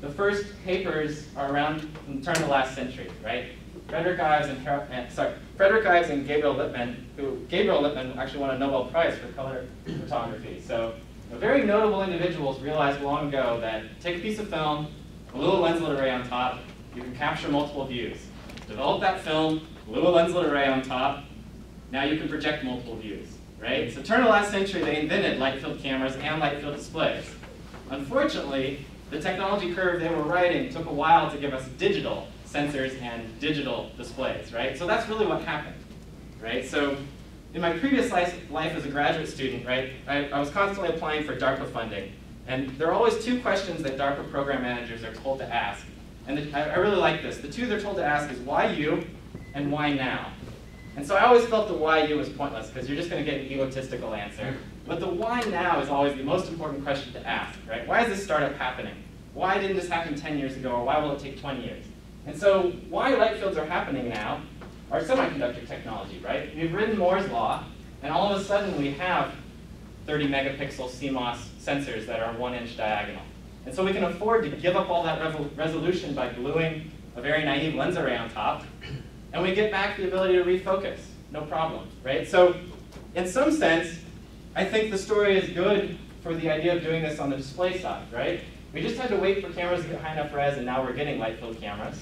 The first papers are around the turn of the last century, right? Frederick Ives and, and eh, sorry, Frederick Ives and Gabriel Lippmann, who Gabriel Lippmann actually won a Nobel Prize for color photography. So very notable individuals realized long ago that take a piece of film, a little lenslet array on top, you can capture multiple views. Develop that film, a little lenslet array on top, now you can project multiple views, right? So turn of last century, they invented light field cameras and light field displays. Unfortunately, the technology curve they were riding took a while to give us digital sensors and digital displays, right? So that's really what happened, right? So in my previous life, life as a graduate student, right, I, I was constantly applying for DARPA funding. And there are always two questions that DARPA program managers are told to ask. And the, I, I really like this. The two they're told to ask is why you and why now? And so I always felt the why you was pointless because you're just going to get an egotistical answer. But the why now is always the most important question to ask, right? Why is this startup happening? Why didn't this happen 10 years ago or why will it take 20 years? And so why light fields are happening now are semiconductor technology, right? We've written Moore's law and all of a sudden we have 30 megapixel CMOS sensors that are one inch diagonal. And so we can afford to give up all that resolution by gluing a very naive lens array on top, and we get back the ability to refocus, no problem, right? So in some sense, I think the story is good for the idea of doing this on the display side, right? We just had to wait for cameras to get high enough res, and now we're getting light field cameras.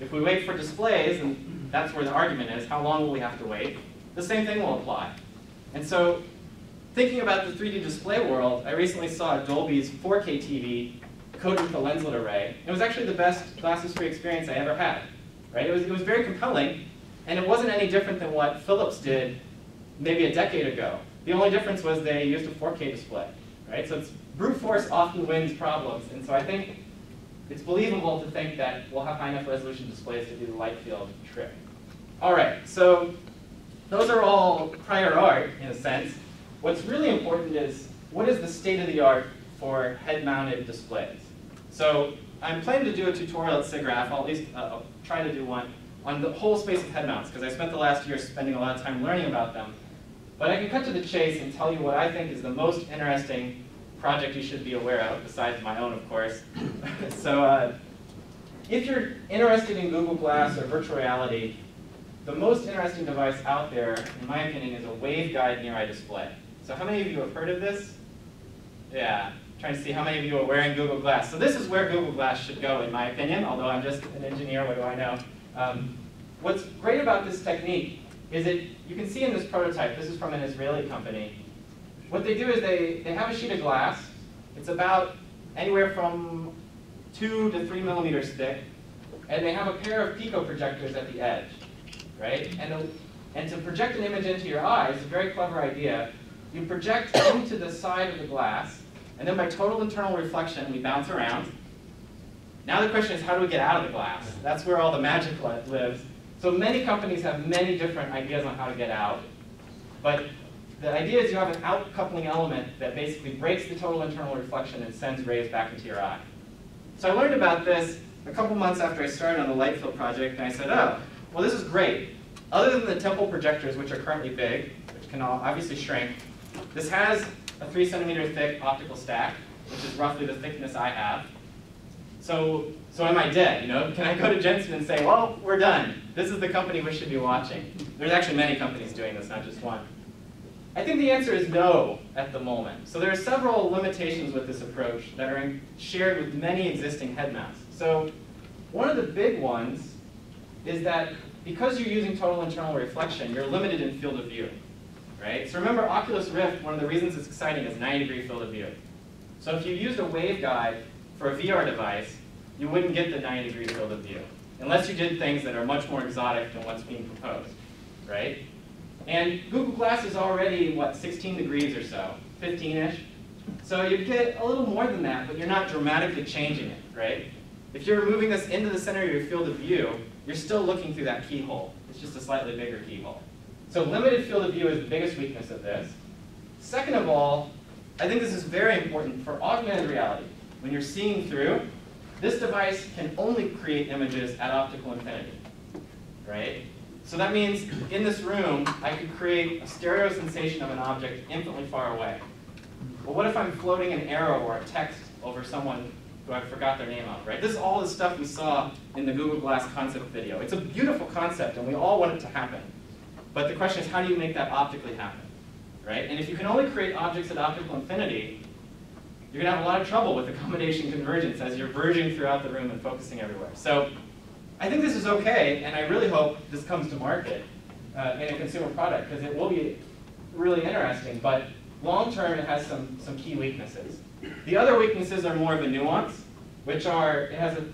If we wait for displays, and that's where the argument is, how long will we have to wait? The same thing will apply. And so thinking about the 3D display world, I recently saw Dolby's 4K TV coated with a lenslet array. It was actually the best glasses-free experience I ever had. Right? It was, it was very compelling, and it wasn't any different than what Philips did maybe a decade ago. The only difference was they used a 4K display. Right? So it's, brute force often wins problems, and so I think it's believable to think that we'll have high enough resolution displays to do the light field trick. All right, so those are all prior art, in a sense. What's really important is, what is the state of the art for head-mounted displays? So I'm planning to do a tutorial at SIGGRAPH, I'll at least uh, I'll try to do one, on the whole space of head mounts, because I spent the last year spending a lot of time learning about them. But I can cut to the chase and tell you what I think is the most interesting project you should be aware of, besides my own, of course. so uh, if you're interested in Google Glass or virtual reality, the most interesting device out there, in my opinion, is a waveguide near-eye display. So how many of you have heard of this? Yeah, trying to see how many of you are wearing Google Glass. So this is where Google Glass should go, in my opinion, although I'm just an engineer, what do I know? Um, what's great about this technique is that you can see in this prototype, this is from an Israeli company, what they do is they, they have a sheet of glass. It's about anywhere from two to three millimeters thick, and they have a pair of pico projectors at the edge, right? And, and to project an image into your eye is a very clever idea. You project into the side of the glass, and then by total internal reflection, we bounce around. Now the question is, how do we get out of the glass? That's where all the magic li- lives. So many companies have many different ideas on how to get out. But the idea is you have an outcoupling element that basically breaks the total internal reflection and sends rays back into your eye. So I learned about this a couple months after I started on the light field project, and I said, oh, well this is great. Other than the temple projectors, which are currently big, which can obviously shrink, this has a three centimeter thick optical stack, which is roughly the thickness I have. So, so am I dead? You know, can I go to Jensen and say, well, we're done. This is the company we should be watching. There's actually many companies doing this, not just one. I think the answer is no at the moment. So there are several limitations with this approach that are shared with many existing head mounts. So one of the big ones is that because you're using total internal reflection, you're limited in field of view, right? So remember Oculus Rift, one of the reasons it's exciting is 90 degree field of view. So if you used a waveguide for a VR device, you wouldn't get the 90 degree field of view, unless you did things that are much more exotic than what's being proposed, right? And Google Glass is already, what, 16 degrees or so, 15-ish? So you get a little more than that, but you're not dramatically changing it, right? If you're moving this into the center of your field of view, you're still looking through that keyhole. It's just a slightly bigger keyhole. So limited field of view is the biggest weakness of this. Second of all, I think this is very important for augmented reality. When you're seeing through, this device can only create images at optical infinity, right? So that means in this room, I could create a stereo sensation of an object infinitely far away. But what if I'm floating an arrow or a text over someone who I forgot their name of, right? This is all the stuff we saw in the Google Glass concept video. It's a beautiful concept, and we all want it to happen. But the question is, how do you make that optically happen, right? And if you can only create objects at optical infinity, you're going to have a lot of trouble with accommodation convergence as you're verging throughout the room and focusing everywhere. So I think this is okay, and I really hope this comes to market uh, in a consumer product, because it will be really interesting, but long term it has some, some key weaknesses. The other weaknesses are more of a nuance, which are, it has a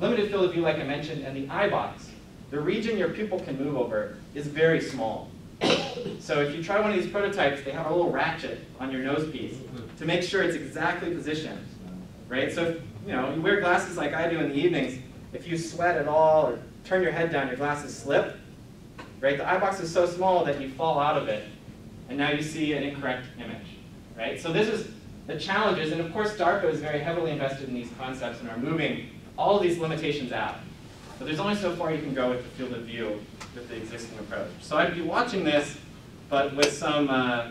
limited field of view like I mentioned, and the eye box, the region your pupil can move over, is very small. So if you try one of these prototypes, they have a little ratchet on your nose piece to make sure it's exactly positioned, right? So if, you know, you wear glasses like I do in the evenings, if you sweat at all or turn your head down, your glasses slip, right? The eye box is so small that you fall out of it, and now you see an incorrect image, right? So this is the challenges, and of course DARPA is very heavily invested in these concepts and are moving all these limitations out. But there's only so far you can go with the field of view with the existing approach. So I'd be watching this, but with some uh,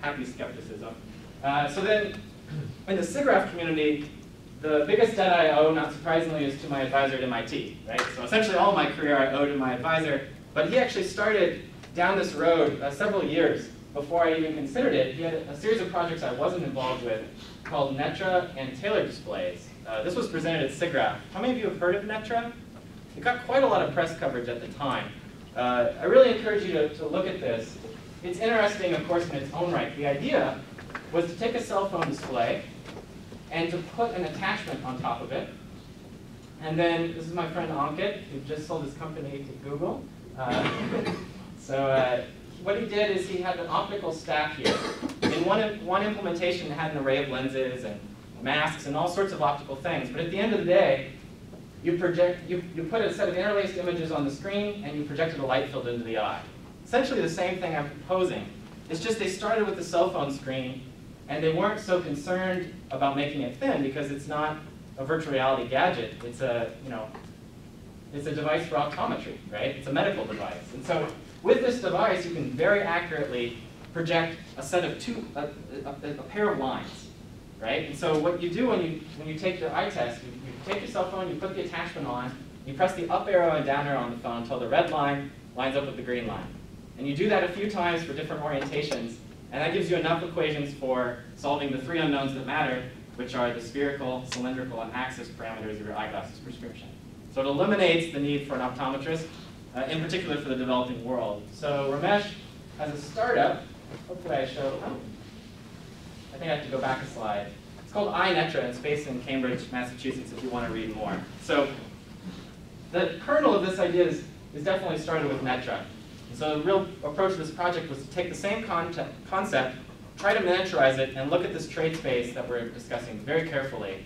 happy skepticism. Uh, so then, in the SIGGRAPH community, the biggest debt I owe, not surprisingly, is to my advisor at MIT, right? So essentially all my career I owe to my advisor, but he actually started down this road uh, several years before I even considered it. He had a series of projects I wasn't involved with called Netra and Tailored displays. Uh, this was presented at SIGGRAPH. How many of you have heard of Netra? It got quite a lot of press coverage at the time. Uh, I really encourage you to, to look at this. It's interesting, of course, in its own right. The idea was to take a cell phone display and to put an attachment on top of it. And then, this is my friend Ankit, who just sold his company to Google. Uh, so uh, what he did is he had an optical stack here. In one, one implementation, had an array of lenses and masks and all sorts of optical things. But at the end of the day, you, project, you, you put a set of interlaced images on the screen and you projected a light field into the eye. Essentially the same thing I'm proposing. It's just they started with the cell phone screen and they weren't so concerned about making it thin because it's not a virtual reality gadget. It's a, you know, it's a device for optometry, right? It's a medical device. And so with this device, you can very accurately project a set of two, a, a, a pair of lines, right? And so what you do when you, when you take your eye test, you, you take your cell phone, you put the attachment on, you press the up arrow and down arrow on the phone until the red line lines up with the green line. And you do that a few times for different orientations, And that gives you enough equations for solving the three unknowns that matter, which are the spherical, cylindrical, and axis parameters of your eyeglasses prescription. So it eliminates the need for an optometrist, uh, in particular for the developing world. So Ramesh has a startup. Hopefully I show. Oh, I think I have to go back a slide. It's called EyeNetra, and it's based in Cambridge, Massachusetts, if you want to read more. So the kernel of this idea is, is definitely started with Netra. And so the real approach to this project was to take the same concept, concept, try to miniaturize it, and look at this trade space that we're discussing very carefully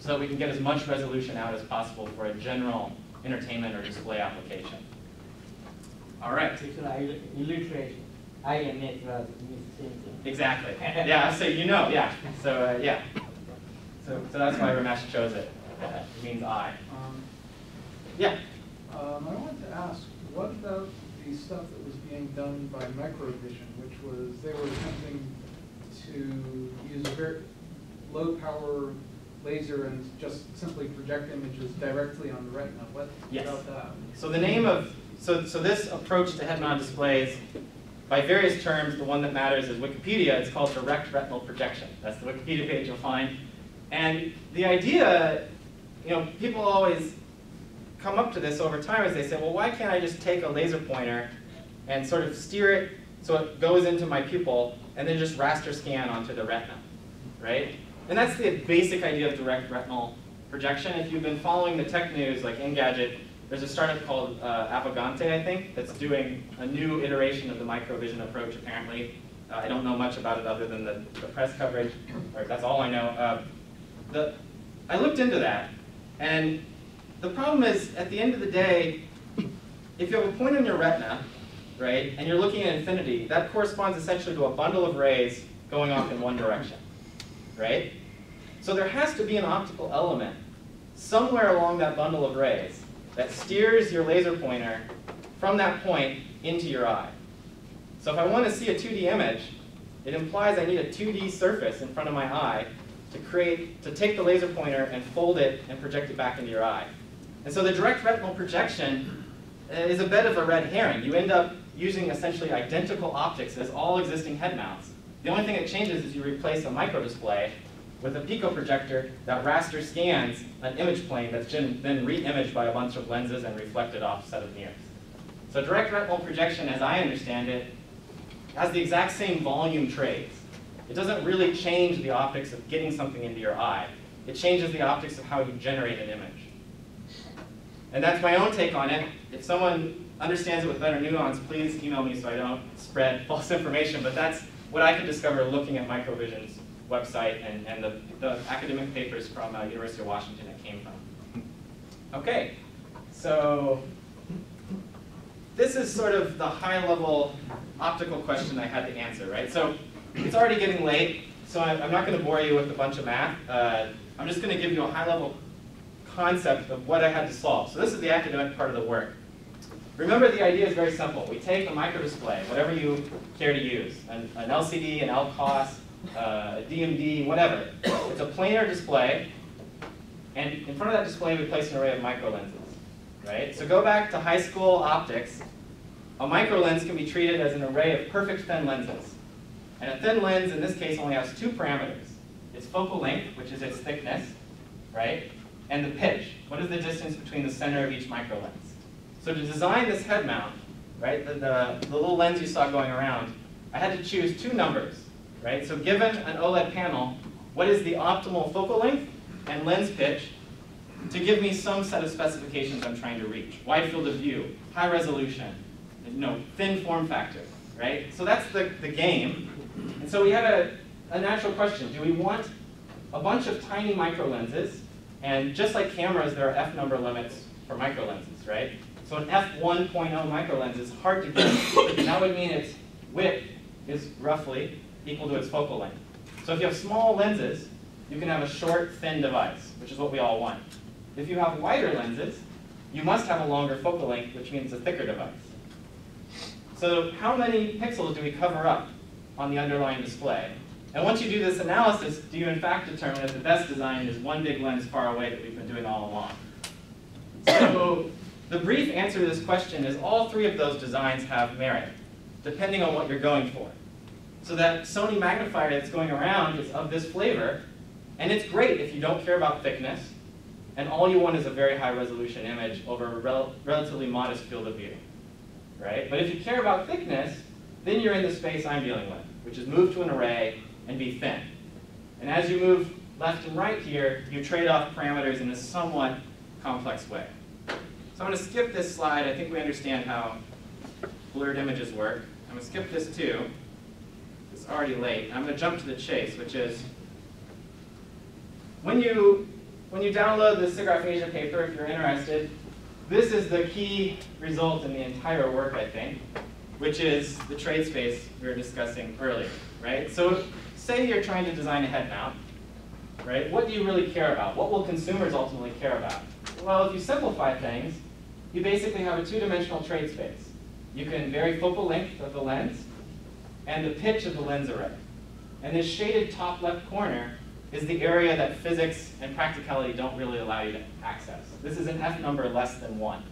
so that we can get as much resolution out as possible for a general entertainment or display application. All right. It's an illustration. I and it was means same thing. Exactly. Yeah, so you know, yeah. So uh, yeah. So, so that's why Ramesh chose it. Uh, it means I. Um, Yeah. Um, I wanted to ask, what about the stuff that was being done by Microvision, which was, they were attempting to use a very low power laser and just simply project images directly on the retina. What Yes. about that? So the name of, so, so this approach to head-mounted displays, by various terms, the one that matters is Wikipedia. It's called direct retinal projection. That's the Wikipedia page you'll find. And the idea, you know, people always come up to this over time as they say, well, why can't I just take a laser pointer and sort of steer it so it goes into my pupil and then just raster scan onto the retina, right? And that's the basic idea of direct retinal projection. If you've been following the tech news like Engadget, there's a startup called uh, I think, that's doing a new iteration of the microvision approach, apparently. Uh, I don't know much about it other than the, the press coverage, or that's all I know. Uh, the, I looked into that, and the problem is, at the end of the day, if you have a point on your retina, right, and you're looking at infinity, that corresponds essentially to a bundle of rays going off in one direction, right? So there has to be an optical element somewhere along that bundle of rays that steers your laser pointer from that point into your eye. So if I want to see a 2D image, it implies I need a 2D surface in front of my eye to create, to take the laser pointer and fold it and project it back into your eye. And so the direct retinal projection uh, is a bit of a red herring. You end up using essentially identical optics as all existing head mounts. The only thing that changes is you replace a microdisplay with a pico projector that raster scans an image plane that's then re-imaged by a bunch of lenses and reflected off a set of mirrors. So direct retinal projection, as I understand it, has the exact same volume trades. It doesn't really change the optics of getting something into your eye. It changes the optics of how you generate an image. And that's my own take on it. If someone understands it with better nuance, please email me so I don't spread false information. But that's what I could discover looking at Microvision's website and, and the, the academic papers from uh, University of Washington it came from. Okay, so this is sort of the high-level optical question I had to answer, right? So it's already getting late, so I'm, I'm not going to bore you with a bunch of math. Uh, I'm just going to give you a high-level concept of what I had to solve. So this is the academic part of the work. Remember, the idea is very simple. We take a microdisplay, whatever you care to use, an, an LCD, an LCOS, uh, a DMD, whatever. It's a planar display, and in front of that display we place an array of microlenses, right? So go back to high school optics. A microlens can be treated as an array of perfect thin lenses. And a thin lens, in this case, only has two parameters. Its focal length, which is its thickness, right? And the pitch. What is the distance between the center of each micro lens? So to design this head mount, right, the, the, the little lens you saw going around, I had to choose two numbers, right? So given an OLED panel, what is the optimal focal length and lens pitch to give me some set of specifications I'm trying to reach? Wide field of view, high resolution, you know, thin form factor, right? So that's the, the game. And so we had a, a natural question. Do we want a bunch of tiny micro lenses? And just like cameras, there are F number limits for micro lenses, right? So an f1.0 micro lens is hard to get. and that would mean its width is roughly equal to its focal length. So if you have small lenses, you can have a short, thin device, which is what we all want. If you have wider lenses, you must have a longer focal length, which means a thicker device. So how many pixels do we cover up on the underlying display? And once you do this analysis, do you in fact determine that the best design is one big lens far away that we've been doing all along? So the brief answer to this question is all three of those designs have merit, depending on what you're going for. So that Sony magnifier that's going around is of this flavor, and it's great if you don't care about thickness, and all you want is a very high resolution image over a rel relatively modest field of view, right? But if you care about thickness, then you're in the space I'm dealing with, which is move to an array and be thin. And as you move left and right here, you trade off parameters in a somewhat complex way. So I'm going to skip this slide. I think we understand how blurred images work. I'm going to skip this too. It's already late. I'm going to jump to the chase, which is when you, when you download the SIGGRAPH Asia paper, if you're interested, this is the key result in the entire work, I think, which is the trade space we were discussing earlier, right? So say you're trying to design a head mount, right? What do you really care about? What will consumers ultimately care about? Well, if you simplify things, you basically have a two-dimensional trade space. You can vary focal length of the lens and the pitch of the lens array. And this shaded top left corner is the area that physics and practicality don't really allow you to access. This is an F number less than one,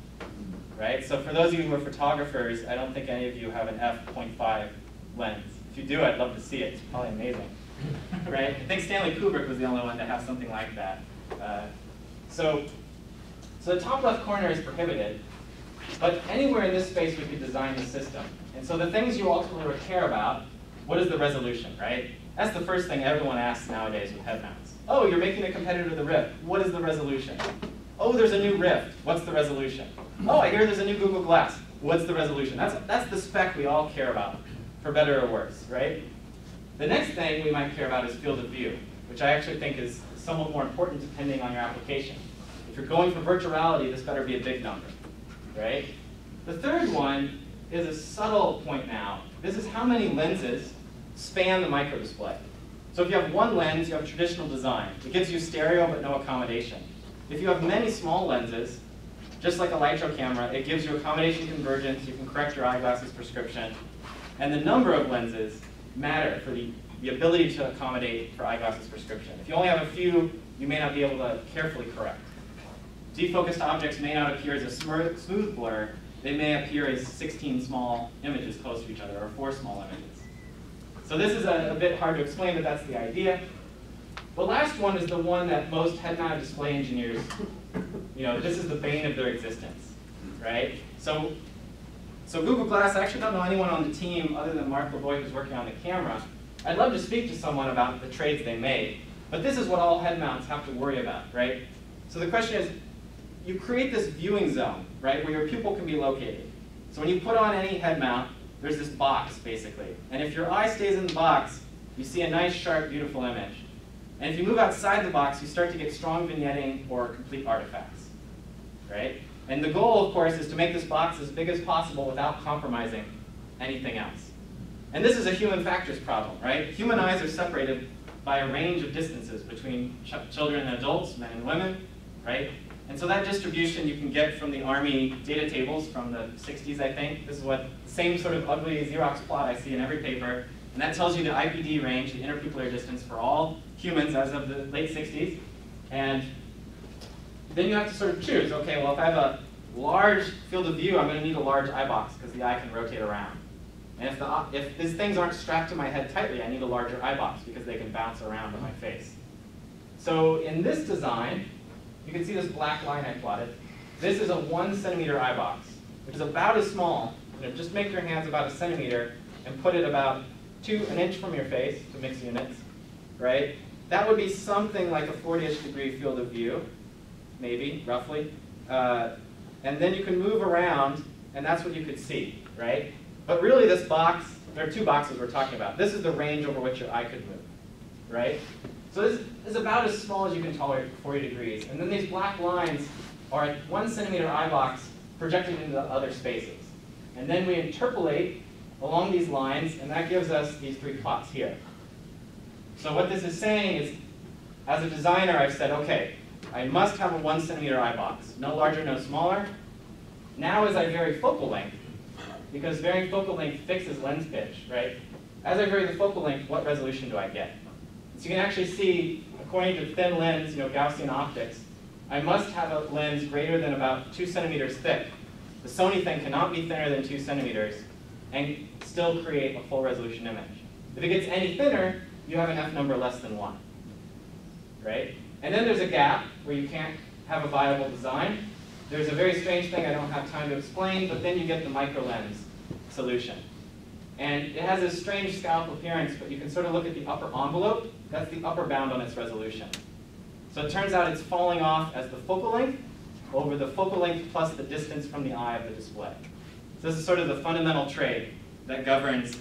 right? So for those of you who are photographers, I don't think any of you have an f.5 lens. If you do, I'd love to see it. It's probably amazing, right? I think Stanley Kubrick was the only one to have something like that. Uh, so, so the top left corner is prohibited, but anywhere in this space we could design the system. And so the things you ultimately would care about, what is the resolution, right? That's the first thing everyone asks nowadays with head mounts. Oh, you're making a competitor to the Rift. What is the resolution? Oh, there's a new Rift. What's the resolution? Oh, I hear there's a new Google Glass. What's the resolution? That's, that's the spec we all care about, for better or worse, right? The next thing we might care about is field of view, which I actually think is somewhat more important depending on your application. If you're going for virtual reality, this better be a big number, right? The third one is a subtle point now. This is how many lenses span the microdisplay. So if you have one lens, you have a traditional design. It gives you stereo but no accommodation. If you have many small lenses, just like a Lytro camera, it gives you accommodation convergence, you can correct your eyeglasses prescription, and the number of lenses matter for the, the ability to accommodate for eyeglasses prescription. If you only have a few, you may not be able to carefully correct. Defocused objects may not appear as a smooth blur, they may appear as 16 small images close to each other, or four small images. So this is a, a bit hard to explain, but that's the idea. The last one is the one that most head-mounted display engineers, you know, this is the bane of their existence, right? So, so Google Glass, I actually don't know anyone on the team other than Marc Levoy who's working on the camera. I'd love to speak to someone about the trades they made, but this is what all head mounts have to worry about, right? So the question is, you create this viewing zone, right, where your pupil can be located. So when you put on any head mount, there's this box, basically. And if your eye stays in the box, you see a nice, sharp, beautiful image. And if you move outside the box, you start to get strong vignetting or complete artifacts, right? And the goal, of course, is to make this box as big as possible without compromising anything else. And this is a human factors problem, right? Human eyes are separated by a range of distances between ch children and adults, men and women, right? And so that distribution you can get from the Army data tables from the 60s, I think. This is what same sort of ugly Xerox plot I see in every paper. And that tells you the IPD range, the interpupillary distance for all humans as of the late 60s. And then you have to sort of choose, okay, well, if I have a large field of view, I'm going to need a large eye box because the eye can rotate around. And if, the, if these things aren't strapped to my head tightly, I need a larger eye box because they can bounce around on my face. So in this design, you can see this black line I plotted. This is a one centimeter eye box, which is about as small. You know, just make your hands about a centimeter and put it about two, an inch from your face to mix units, right? That would be something like a 40-ish degree field of view, maybe, roughly. Uh, and then you can move around, and that's what you could see, right? But really this box, there are two boxes we're talking about. This is the range over which your eye could move, right? So this is about as small as you can tolerate 40 degrees. And then these black lines are a one centimeter eye box projected into the other spaces. And then we interpolate along these lines, and that gives us these three plots here. So what this is saying is, as a designer, I've said, okay, I must have a one centimeter eye box, no larger, no smaller. Now as I vary focal length, because varying focal length fixes lens pitch, right? As I vary the focal length, what resolution do I get? So you can actually see, according to thin lens, you know, Gaussian optics, I must have a lens greater than about two centimeters thick. The Sony thing cannot be thinner than two centimeters and still create a full resolution image. If it gets any thinner, you have an F number less than 1. Right? And then there's a gap where you can't have a viable design. There's a very strange thing I don't have time to explain, but then you get the microlens solution. And it has this strange scalp appearance, but you can sort of look at the upper envelope. That's the upper bound on its resolution. So it turns out it's falling off as the focal length over the focal length plus the distance from the eye of the display. So this is sort of the fundamental trade that governs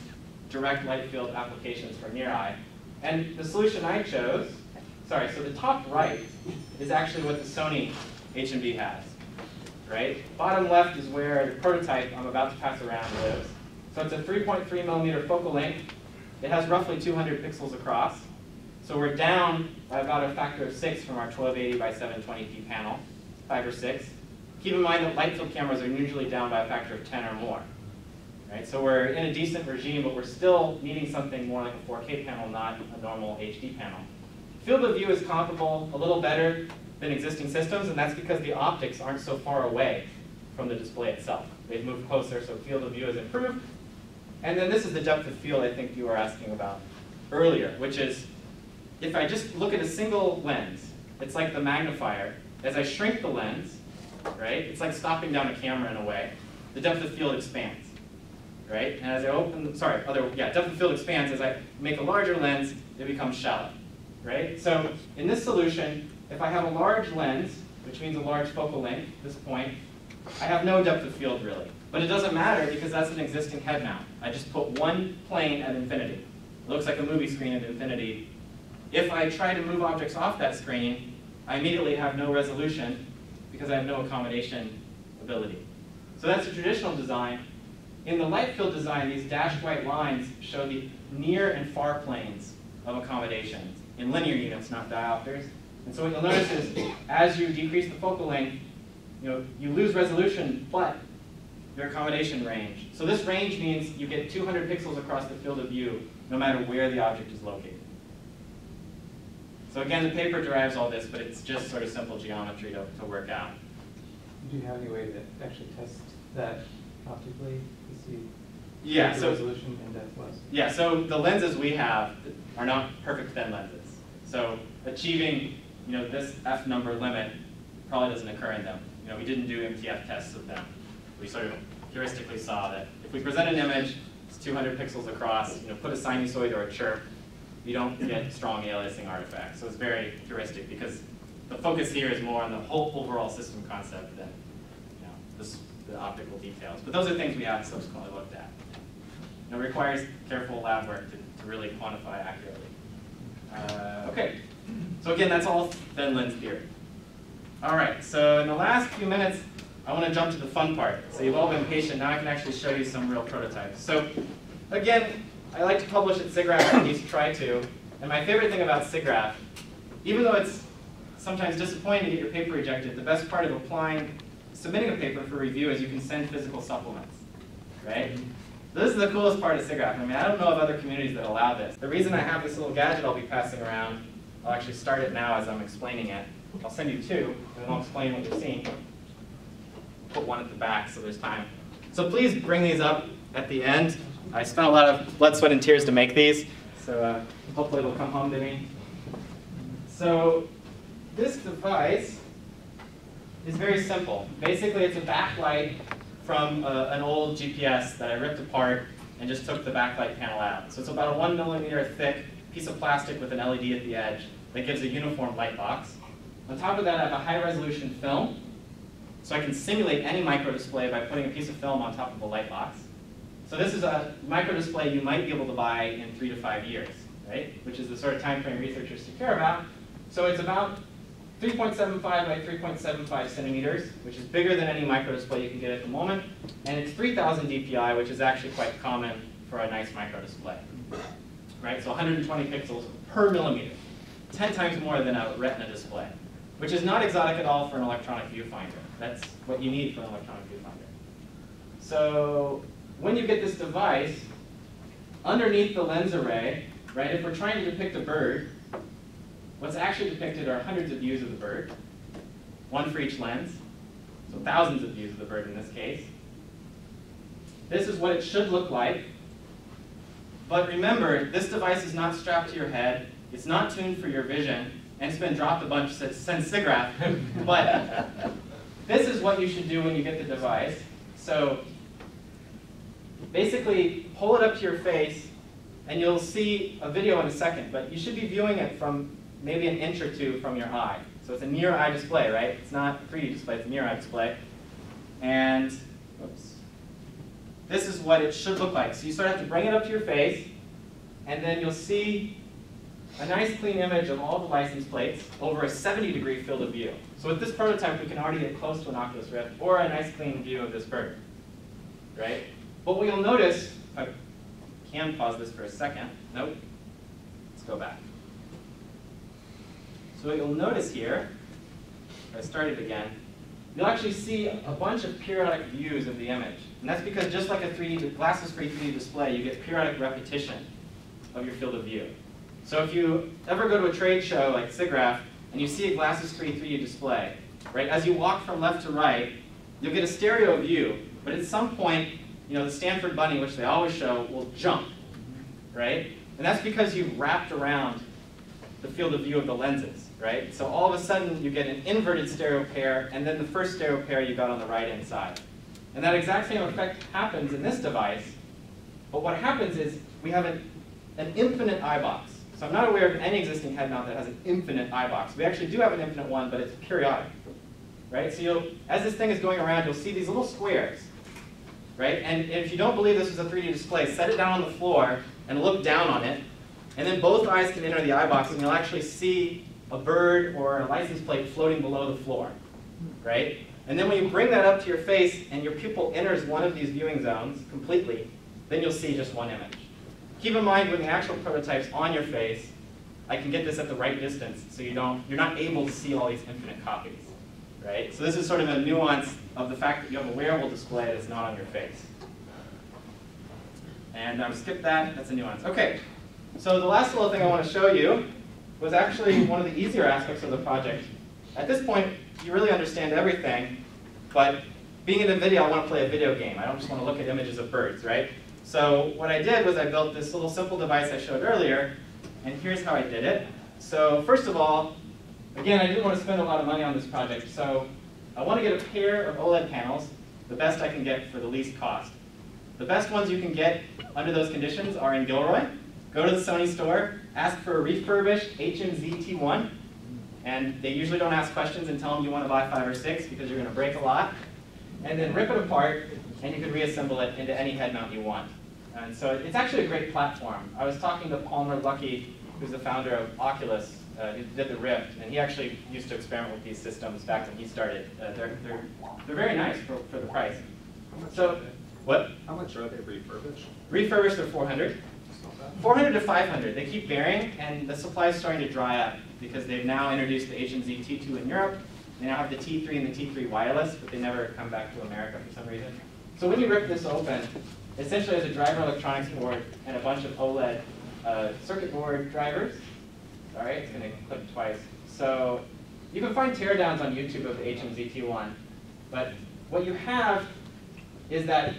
direct light field applications for near eye. And the solution I chose, sorry, so the top right is actually what the Sony HMD has, right? Bottom left is where the prototype I'm about to pass around lives. So it's a 3.3 millimeter focal length. It has roughly 200 pixels across. So we're down by about a factor of six from our 1280 by 720p panel, five or six. Keep in mind that light field cameras are usually down by a factor of 10 or more. Right? So we're in a decent regime, but we're still needing something more like a 4K panel, not a normal HD panel. Field of view is comparable, a little better than existing systems, and that's because the optics aren't so far away from the display itself. They've moved closer, so field of view has improved. And then this is the depth of field I think you were asking about earlier, which is if I just look at a single lens, it's like the magnifier. As I shrink the lens, right, it's like stopping down a camera in a way, the depth of field expands, right? And as I open, sorry, other, yeah, depth of field expands. As I make a larger lens, it becomes shallow, right? So in this solution, if I have a large lens, which means a large focal length, this point, I have no depth of field really. But it doesn't matter because that's an existing head mount. I just put one plane at infinity. It looks like a movie screen at infinity. If I try to move objects off that screen, I immediately have no resolution because I have no accommodation ability. So that's a traditional design. In the light field design, these dashed white lines show the near and far planes of accommodations in linear units, not diopters. And so what you'll notice is as you decrease the focal length, you know, you lose resolution, but your accommodation range. So this range means you get 200 pixels across the field of view, no matter where the object is located. So again, the paper derives all this, but it's just sort of simple geometry to, to work out. Do you have any way to actually test that optically to see Yeah, what the so resolution and depth was? Yeah, so the lenses we have are not perfect thin lenses. So achieving, you know, this F number limit probably doesn't occur in them. You know, we didn't do MTF tests of them. We sort of heuristically saw that if we present an image, it's 200 pixels across, you know, put a sinusoid or a chirp, you don't get strong aliasing artifacts. So it's very heuristic because the focus here is more on the whole overall system concept than, you know, this, the optical details. But those are things we have subsequently looked at. You know, it requires careful lab work to, to really quantify accurately. Uh, okay, so again, that's all thin lens theory. All right, so in the last few minutes, I want to jump to the fun part. So you've all been patient. Now I can actually show you some real prototypes. So again, I like to publish at SIGGRAPH, at least try to. And my favorite thing about SIGGRAPH, even though it's sometimes disappointing to get your paper rejected, the best part of applying, submitting a paper for review is you can send physical supplements, right? This is the coolest part of SIGGRAPH. I mean, I don't know of other communities that allow this. The reason I have this little gadget I'll be passing around, I'll actually start it now as I'm explaining it. I'll send you two, and then I'll explain what you're seeing. Put one at the back so there's time. So please bring these up at the end. I spent a lot of blood, sweat, and tears to make these, so uh, hopefully it'll come home to me. So this device is very simple. Basically, it's a backlight from uh, an old GPS that I ripped apart and just took the backlight panel out. So it's about a one millimeter thick piece of plastic with an LED at the edge that gives a uniform light box. On top of that, I have a high resolution film. So I can simulate any microdisplay by putting a piece of film on top of a light box. So this is a microdisplay you might be able to buy in three to five years, right? Which is the sort of time frame researchers to care about. So it's about 3.75 by 3.75 centimeters, which is bigger than any microdisplay you can get at the moment. And it's 3000 DPI, which is actually quite common for a nice microdisplay. Right, so 120 pixels per millimeter, 10 times more than a retina display, which is not exotic at all for an electronic viewfinder. That's what you need for an electronic viewfinder. So when you get this device, underneath the lens array, right, if we're trying to depict a bird, what's actually depicted are hundreds of views of the bird, one for each lens, so thousands of views of the bird in this case. This is what it should look like But remember, this device is not strapped to your head, it's not tuned for your vision, and it's been dropped a bunch since since SIGGRAPH. but this is what you should do when you get the device. So basically, pull it up to your face, and you'll see a video in a second, but you should be viewing it from maybe an inch or two from your eye. So it's a near eye display, right? It's not a 3D display, it's a near eye display. And, whoops. This is what it should look like. So you sort of have to bring it up to your face, and then you'll see a nice clean image of all the license plates over a 70 degree field of view. So with this prototype, we can already get close to an Oculus Rift or a nice clean view of this bird, right? But what you'll notice, if I can pause this for a second, nope, let's go back. So what you'll notice here, if I start it again, you'll actually see a bunch of periodic views of the image. And that's because just like a 3D, glasses-free 3D display, you get periodic repetition of your field of view. So if you ever go to a trade show like SIGGRAPH, and you see a glasses-free 3D display, right, as you walk from left to right, you'll get a stereo view, but at some point, you know, the Stanford bunny, which they always show, will jump, right? And that's because you've wrapped around the field of view of the lenses, right? So all of a sudden, you get an inverted stereo pair, and then the first stereo pair you got on the right-hand side. And that exact same effect happens in this device, but what happens is we have an, an infinite eye box. So I'm not aware of any existing head mount that has an infinite eye box. We actually do have an infinite one, but it's periodic, right? So as this thing is going around, you'll see these little squares, right? And if you don't believe this is a 3D display, set it down on the floor and look down on it, and then both eyes can enter the eye box, and you'll actually see a bird or a license plate floating below the floor, right? And then when you bring that up to your face and your pupil enters one of these viewing zones completely, then you'll see just one image. Keep in mind when the actual prototype's on your face, I can get this at the right distance so you don't, you're not able to see all these infinite copies, right? So this is sort of a nuance of the fact that you have a wearable display that's not on your face. And um, skip that, that's a nuance. Okay, so the last little thing I want to show you was actually one of the easier aspects of the project. At this point, you really understand everything, but being in a video, I want to play a video game. I don't just want to look at images of birds, right? So what I did was I built this little simple device I showed earlier, and here's how I did it. So first of all, again, I didn't want to spend a lot of money on this project, so I want to get a pair of OLED panels, the best I can get for the least cost. The best ones you can get under those conditions are in Gilroy. Go to the Sony store, ask for a refurbished HMZ T1, and they usually don't ask questions and tell them you want to buy five or six because you're going to break a lot. And then rip it apart, and you can reassemble it into any head mount you want. And so it's actually a great platform. I was talking to Palmer Luckey, who's the founder of Oculus, uh, who did the Rift, and he actually used to experiment with these systems back when he started. Uh, they're, they're, they're very nice for, for the price. So, what? How much are they refurbished? Refurbished, they're 400. 400 to 500. They keep varying, and the supply is starting to dry up because they've now introduced the HMZ T2 in Europe. They now have the T3 and the T3 wireless, but they never come back to America for some reason. So when you rip this open, essentially has a driver electronics board and a bunch of OLED uh, circuit board drivers. Sorry, it's going to click twice. So you can find teardowns on YouTube of the HMZ T1, but what you have is that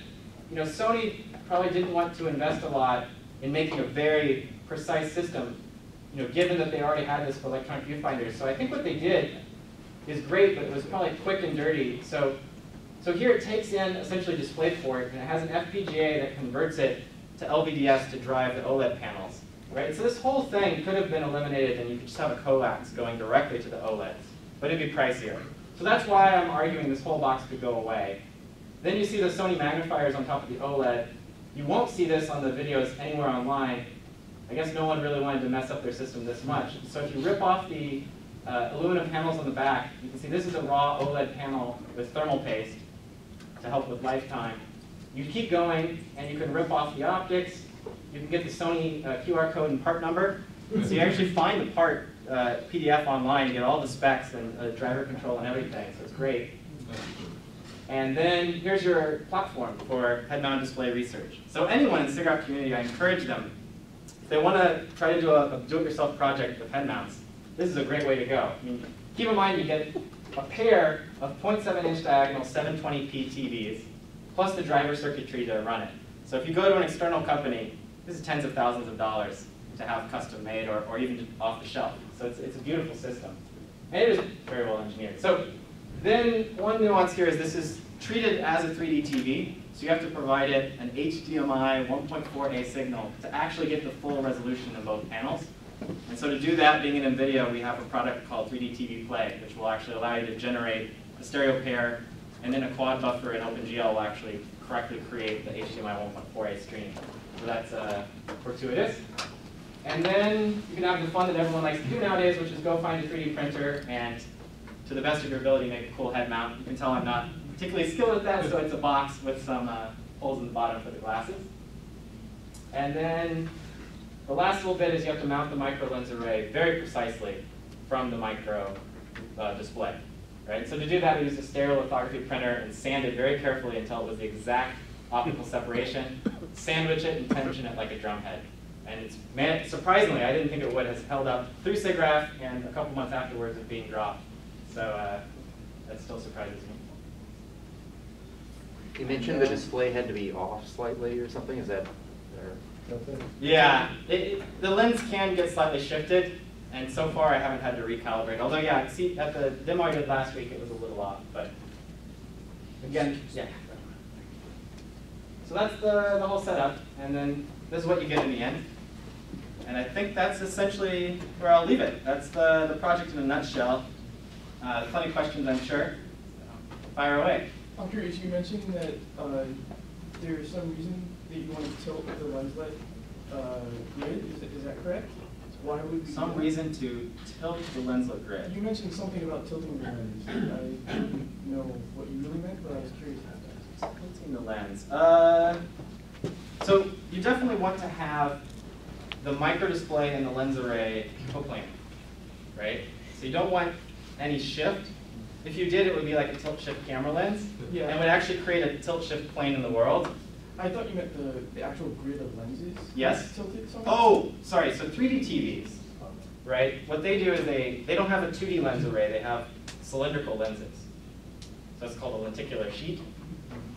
you know Sony probably didn't want to invest a lot in making a very precise system, you know, given that they already had this for electronic viewfinders. So I think what they did is great, but it was probably quick and dirty. So, so here it takes in essentially display DisplayPort, and it has an FPGA that converts it to LVDS to drive the OLED panels. Right? So this whole thing could have been eliminated, and you could just have a coax going directly to the OLEDs, but it'd be pricier. So that's why I'm arguing this whole box could go away. Then you see the Sony magnifiers on top of the OLED. You won't see this on the videos anywhere online. I guess no one really wanted to mess up their system this much. So if you rip off the uh, aluminum panels on the back, you can see this is a raw OLED panel with thermal paste to help with lifetime. You keep going, and you can rip off the optics. You can get the Sony uh, QR code and part number. So you actually find the part uh, PDF online, get all the specs and uh, driver control and everything, so it's great. And then here's your platform for head-mounted display research. So anyone in the SIGGRAPH community, I encourage them, if they want to try to do a, a do-it-yourself project with head mounts, this is a great way to go. I mean, keep in mind you get a pair of 0.7 inch diagonal 720p TVs, plus the driver circuitry to run it. So if you go to an external company, this is tens of thousands of dollars to have custom made or, or even off the shelf. So it's, it's a beautiful system. And it is very well engineered. So then one nuance here is this is treated as a 3D TV. So you have to provide it an HDMI 1.4A signal to actually get the full resolution of both panels. And so to do that, being in NVIDIA, we have a product called 3D TV Play, which will actually allow you to generate a stereo pair, and then a quad buffer in OpenGL will actually correctly create the HDMI 1.4a stream. So that's uh, fortuitous. And then you can have the fun that everyone likes to do nowadays, which is go find a 3D printer and, to the best of your ability, make a cool head mount. You can tell I'm not particularly skilled at that, so it's a box with some uh, holes in the bottom for the glasses. And then the last little bit is you have to mount the micro lens array very precisely from the micro uh, display. Right? So to do that, we used a stereolithography printer and sanded very carefully until it was the exact optical separation, sandwich it and tension it like a drum head. And it's, man, surprisingly, I didn't think it would, has held up through SIGGRAPH and a couple months afterwards of being dropped. So uh, that still surprises me. You mentioned the display had to be off slightly or something, is that, or? Yeah, it, it, the lens can get slightly shifted, and so far I haven't had to recalibrate. Although, yeah, see, at the demo I did last week, it was a little off, but again, yeah. So that's the, the whole setup, and then this is what you get in the end. And I think that's essentially where I'll leave it. That's the, the project in a nutshell. Uh, plenty of questions, I'm sure. Fire away. I'm curious, you mentioned that uh, there's some reason that you want to tilt the lenslet uh, grid, is, that- is that correct? Why would? Some reason to tilt the lenslet grid. You mentioned something about tilting the lens. I didn't know what you really meant, but I was curious about that. Tilting the lens. Uh, so you definitely want to have the micro display and the lens array coplanar, right? So you don't want any shift. If you did, it would be like a tilt shift camera lens, Yeah. and would actually create a tilt shift plane in the world. I thought you meant the, the actual grid of lenses. Yes. Tilted? Oh, sorry. So 3D TVs, right? What they do is they they don't have a 2D lens array. They have cylindrical lenses. So it's called a lenticular sheet.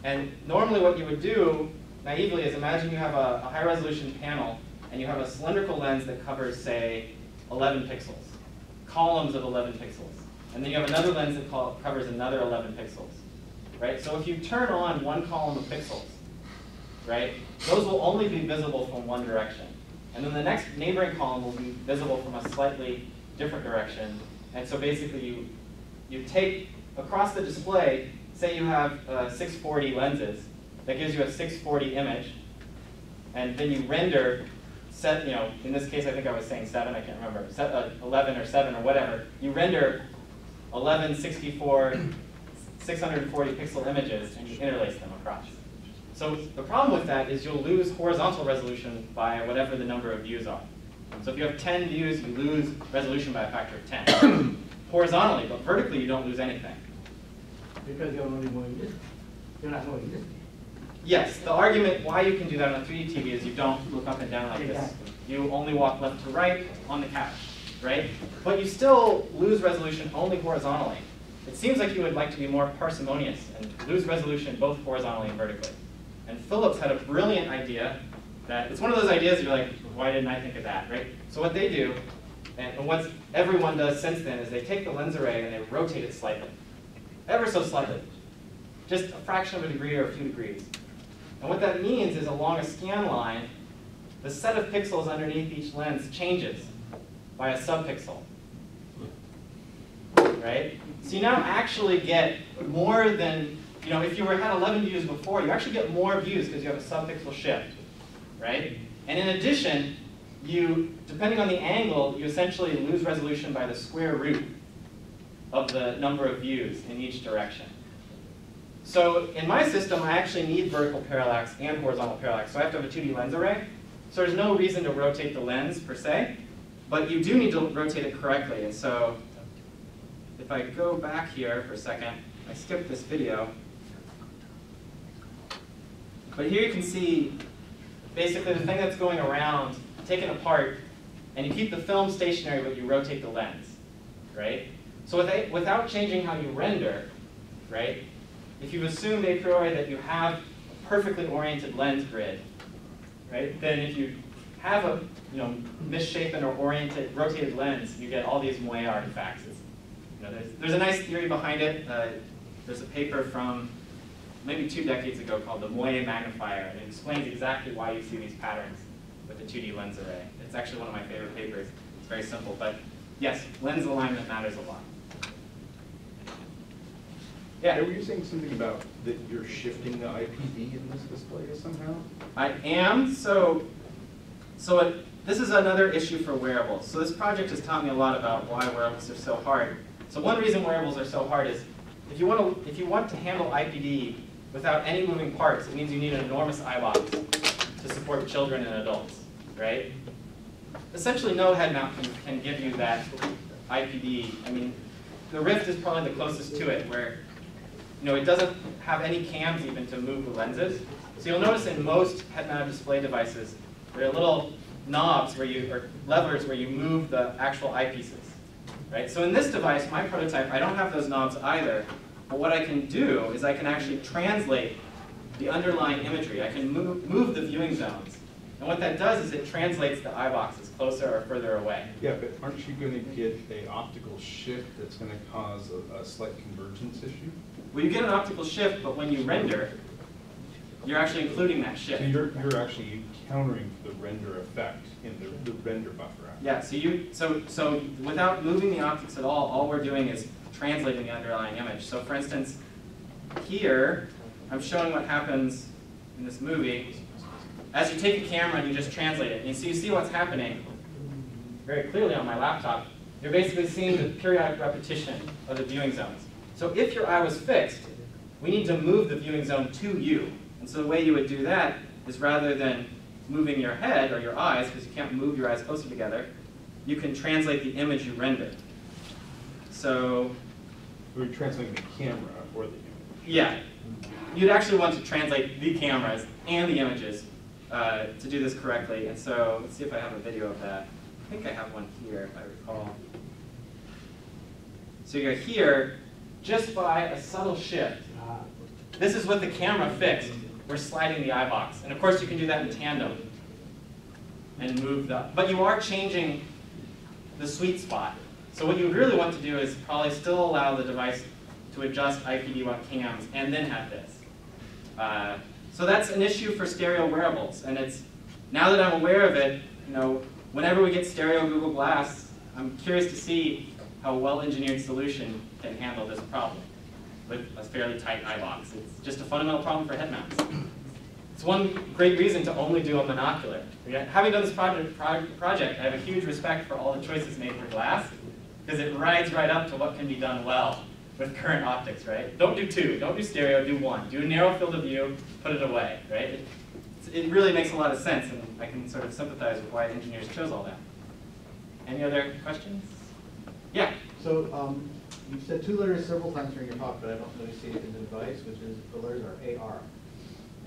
And normally what you would do, naively, is imagine you have a, a high resolution panel and you have a cylindrical lens that covers, say, 11 pixels, columns of 11 pixels. And then you have another lens that covers another 11 pixels, right? So if you turn on one column of pixels, right, those will only be visible from one direction. And then the next neighboring column will be visible from a slightly different direction. And so basically you, you take across the display, say you have uh, 640 lenses, that gives you a 640 image, and then you render set, you know, in this case I think I was saying seven, I can't remember, set, uh, 11 or seven or whatever, you render 11, 64, 640 pixel images and you interlace them across. So the problem with that is you'll lose horizontal resolution by whatever the number of views are. So if you have 10 views, you lose resolution by a factor of 10. Horizontally, but vertically you don't lose anything. Because you're only going this, you're not going this. Yes, the argument why you can do that on a 3D TV is you don't look up and down like this. You only walk left to right on the couch, right? But you still lose resolution only horizontally. It seems like you would like to be more parsimonious and lose resolution both horizontally and vertically. And Philips had a brilliant idea that it's one of those ideas you're like, why didn't I think of that, right? So what they do, and what everyone does since then, is they take the lens array and they rotate it slightly, ever so slightly, just a fraction of a degree or a few degrees. And what that means is along a scan line, the set of pixels underneath each lens changes by a subpixel. Right? So you now actually get more than, you know, if you were had 11 views before, you actually get more views because you have a subpixel shift. Right? And in addition, you, depending on the angle, you essentially lose resolution by the square root of the number of views in each direction. So in my system, I actually need vertical parallax and horizontal parallax. So I have to have a 2D lens array. So there's no reason to rotate the lens per se, but you do need to rotate it correctly. And so if I go back here for a second, I skipped this video. But here you can see basically the thing that's going around, taken apart, and you keep the film stationary, but you rotate the lens, right? So without, without changing how you render, right, if you've assumed a priori that you have a perfectly oriented lens grid, right? Then if you have a you know misshapen or oriented rotated lens, you get all these moire artifacts. It's, you know, there's, there's a nice theory behind it. Uh, there's a paper from maybe two decades ago called the moire magnifier, and it explains exactly why you see these patterns with the 2D lens array. It's actually one of my favorite papers. It's very simple, but yes, lens alignment matters a lot. Yeah. Were you saying something about that you're shifting the IPD in this display somehow? I am, so, so it, this is another issue for wearables. So this project has taught me a lot about why wearables are so hard. So one reason wearables are so hard is if you want to, if you want to handle IPD without any moving parts, it means you need an enormous eye box to support children and adults, right? Essentially, no head mount can, can give you that IPD. I mean, the Rift is probably the closest to it, where you know, it doesn't have any cams even to move the lenses. So you'll notice in most head-mounted display devices, there are a little knobs where you, or levers where you move the actual eyepieces, right? So in this device, my prototype, I don't have those knobs either, but what I can do is I can actually translate the underlying imagery. I can move, move the viewing zones. And what that does is it translates the eye boxes closer or further away. Yeah, but aren't you going to get a optical shift that's going to cause a, a slight convergence issue? Well, you get an optical shift, but when you render, you're actually including that shift. So you're, you're actually countering the render effect in the, the render buffer. Yeah, so you so so without moving the optics at all, all we're doing is translating the underlying image. So for instance, here I'm showing what happens in this movie. As you take a camera and you just translate it, and so you see what's happening very clearly on my laptop. You're basically seeing the periodic repetition of the viewing zones. So if your eye was fixed, we need to move the viewing zone to you. And so the way you would do that is rather than moving your head or your eyes, because you can't move your eyes closer together, you can translate the image you render. So, We're translating the camera or the image. yeah, you'd actually want to translate the cameras and the images uh, to do this correctly. And so, let's see if I have a video of that. I think I have one here, if I recall. So you're here, just by a subtle shift, This is with the camera fixed. We're sliding the eye box. And of course, you can do that in tandem and move the, but you are changing the sweet spot. So what you really want to do is probably still allow the device to adjust IPD1 cams and then have this. Uh, so that's an issue for stereo wearables. And it's, now that I'm aware of it, you know, whenever we get stereo Google Glass, I'm curious to see how a well-engineered solution can handle this problem with a fairly tight eye box. It's just a fundamental problem for head mounts. It's one great reason to only do a monocular. Having done this project, pro- project, I have a huge respect for all the choices made for glass, because it rides right up to what can be done well with current optics, right? Don't do two, don't do stereo, do one. Do a narrow field of view, put it away, right? It, it really makes a lot of sense, and I can sort of sympathize with why engineers chose all that. Any other questions? Yeah. So, um, you said two letters several times during your talk, but I don't really see it in the device, which is, the letters are AR.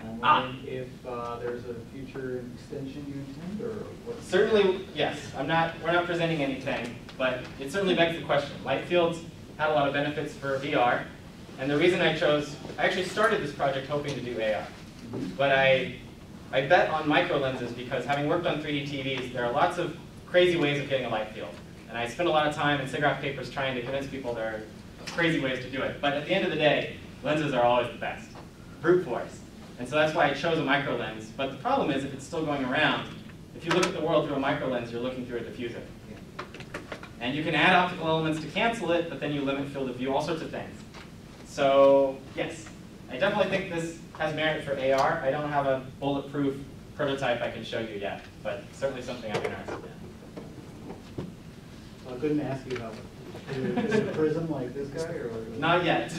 And I'm Ah. if, uh, there's a future extension you intend, or what? Certainly, yes. I'm not, we're not presenting anything, but it certainly begs the question. Light fields had a lot of benefits for VR, and the reason I chose, I actually started this project hoping to do AR. But I, I bet on micro lenses because having worked on 3D TVs, there are lots of crazy ways of getting a light field. And I spent a lot of time in SIGGRAPH papers trying to convince people there are crazy ways to do it. But at the end of the day, lenses are always the best. Brute force. And so that's why I chose a micro lens. But the problem is if it's still going around, if you look at the world through a micro lens, you're looking through a diffuser. And you can add optical elements to cancel it, but then you limit field of view, all sorts of things. So yes, I definitely think this has merit for AR. I don't have a bulletproof prototype I can show you yet, but certainly something I'm interested in. I couldn't ask you how, is it a prism like this guy, or? Not yet.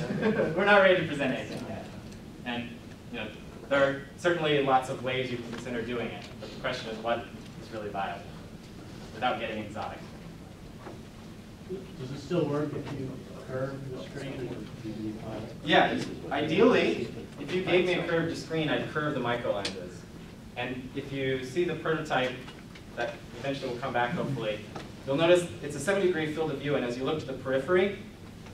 We're not ready to present anything yet. And, you know, there are certainly lots of ways you can consider doing it, but the question is what is really viable without getting exotic. Does it still work if you curve the screen? Yeah, ideally, if you gave me a curved screen, I'd curve the micro lenses. And if you see the prototype that eventually will come back hopefully, you'll notice it's a 70 degree field of view and as you look to the periphery,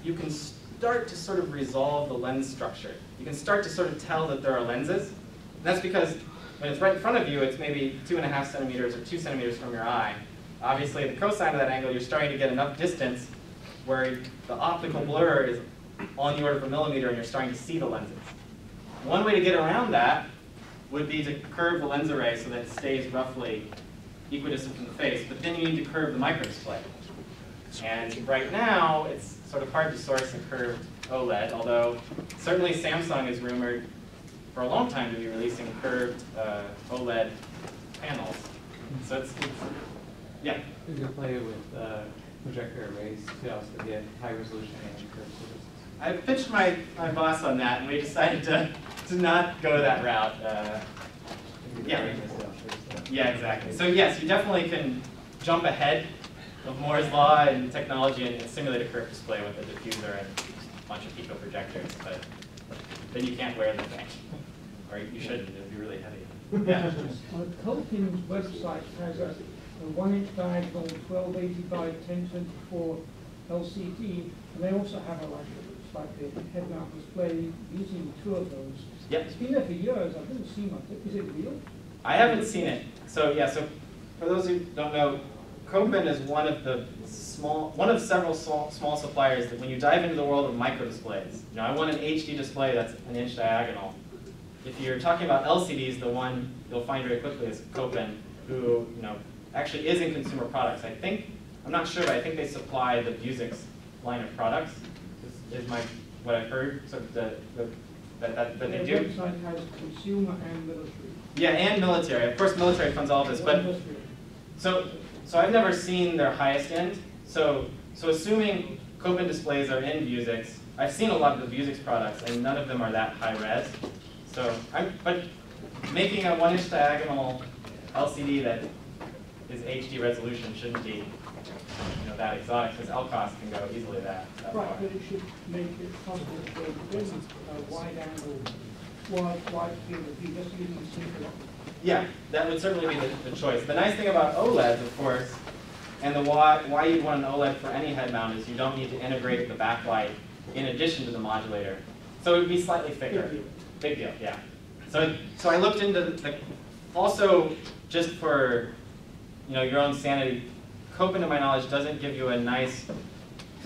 you can start to sort of resolve the lens structure. You can start to sort of tell that there are lenses. And that's because when it's right in front of you, it's maybe two and a half centimeters or two centimeters from your eye. Obviously, the cosine of that angle, you're starting to get enough distance where the optical blur is on the order of a millimeter and you're starting to see the lenses. One way to get around that would be to curve the lens array so that it stays roughly equidistant from the face, but then you need to curve the microdisplay. And right now, it's sort of hard to source a curved OLED, although certainly Samsung is rumored for a long time to be releasing curved uh, OLED panels. So it's, it's yeah. You can play with uh, projector arrays to also get high resolution and curved surfaces. I pitched my, my boss on that, and we decided to, to not go that route. Uh, Yeah. Brightness downstairs, so. yeah, exactly. So yes, you definitely can jump ahead of Moore's law and technology and, and simulate a curved display with a diffuser and a bunch of pico projectors, but then you can't wear the thing. Or you shouldn't, it would be really heavy. Yeah. Uh, Kopin's website has a, a one-inch diagonal, twelve eighty by ten twenty-four LCD, and they also have a like, it's like a head-mount display using two of those. Yep. It's been there for years, I've never seen one, is it real? I haven't seen it. So yeah, so for those who don't know, Kopin is one of the small, one of several small, small suppliers that when you dive into the world of microdisplays, you know, I want an HD display that's an inch diagonal. If you're talking about LCDs, the one you'll find very quickly is Kopin, who you know actually is in consumer products. I think I'm not sure, but I think they supply the Vuzix line of products. Is, is my what I've heard. So the, the that, that, that they do. website has consumer and military. Yeah, and military. Of course, military funds all of this, but so so I've never seen their highest end. So so assuming Kopin displays are in Vuzix, I've seen a lot of the Vuzix products, and none of them are that high res. So I'm but making a one-inch diagonal LCD that is HD resolution shouldn't be you know that exotic, because LCOS can go easily that. that Right, far. but it should make it possible within a wide angle, wide, wide field of just using. Yeah, that would certainly be the, the choice. The nice thing about OLEDs, of course, and the why, why you'd want an OLED for any head mount is you don't need to integrate the backlight in addition to the modulator. So it would be slightly thicker. Big deal. Big deal, yeah. So, so I looked into the, also, just for, you know, your own sanity, Kopin, to my knowledge, doesn't give you a nice,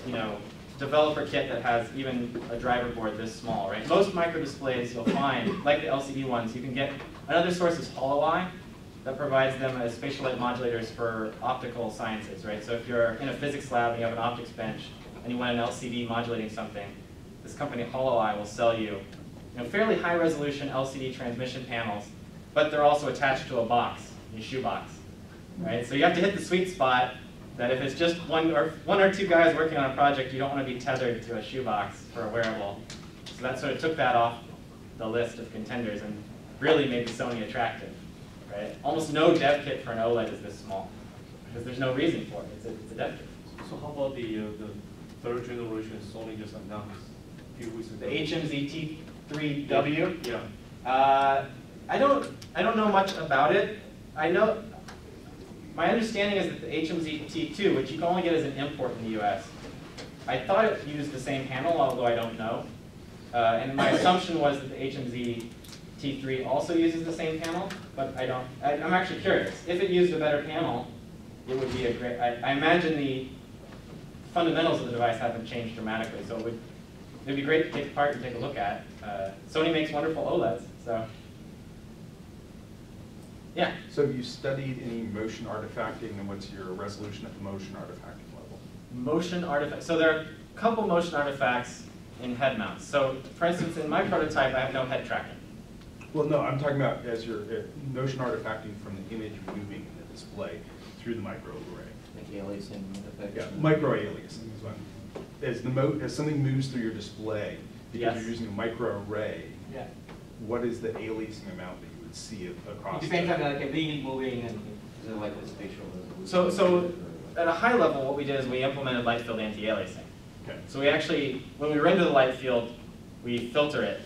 you know, developer kit that has even a driver board this small, right? Most micro displays you'll find, like the LCD ones, you can get, another source is HoloEye that provides them as spatial light modulators for optical sciences, right? So if you're in a physics lab and you have an optics bench and you want an LCD modulating something, this company HoloEye will sell you, you know, fairly high resolution LCD transmission panels, but they're also attached to a box, a shoebox, right? So you have to hit the sweet spot that if it's just one or one or two guys working on a project, you don't want to be tethered to a shoebox for a wearable. So that sort of took that off the list of contenders and really made the Sony attractive, right? Almost no dev kit for an OLED is this small because there's no reason for it. It's a, it's a dev kit. So how about the, uh, the third generation Sony just announced a few weeks ago? The HMZ T3W. Yeah. Uh, I don't, I don't know much about it. I know, my understanding is that the HMZ T2, which you can only get as an import in the US, I thought it used the same panel, although I don't know. Uh, and my assumption was that the HMZ T3 also uses the same panel, but I don't, I, I'm actually curious. If it used a better panel, it would be a great, I, I imagine the fundamentals of the device haven't changed dramatically, so it would, it'd be great to take apart and take a look at. Uh, Sony makes wonderful OLEDs, so. Yeah, So have you studied any motion artifacting, and what's your resolution at the motion artifacting level? motion artifacts. So there are a couple motion artifacts in head mounts. So for instance, in my prototype, I have no head tracking. Well, no, I'm talking about as your uh, motion artifacting from the image moving in the display through the microarray. Like aliasing effect. Yeah, microaliasing is one. As the mo, as something moves through your display, because Yes. you're using a microarray, Yeah. what is the aliasing amount that you would see a- across? It depends the- on like a being moving and. Is it like a spatial? So, so at a high level, what we did is we implemented light field anti-aliasing. Okay. So we actually, when we render the light field, we filter it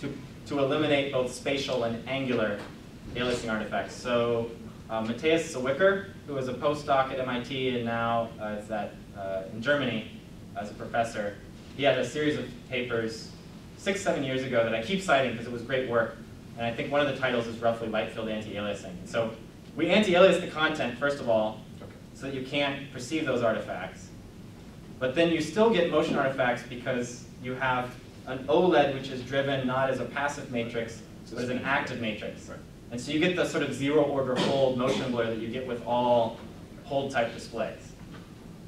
to, to eliminate both spatial and angular aliasing artifacts. So uh, Matthias Zwicker, who was a postdoc at MIT and now uh, is at, uh, in Germany as a professor, he had a series of papers six, seven years ago that I keep citing because it was great work and I think one of the titles is roughly light field anti-aliasing. So we anti-alias the content, first of all, so that you can't perceive those artifacts. But then you still get motion artifacts because you have an OLED which is driven not as a passive matrix, but as an active matrix. And so you get the sort of zero order hold motion blur that you get with all hold type displays.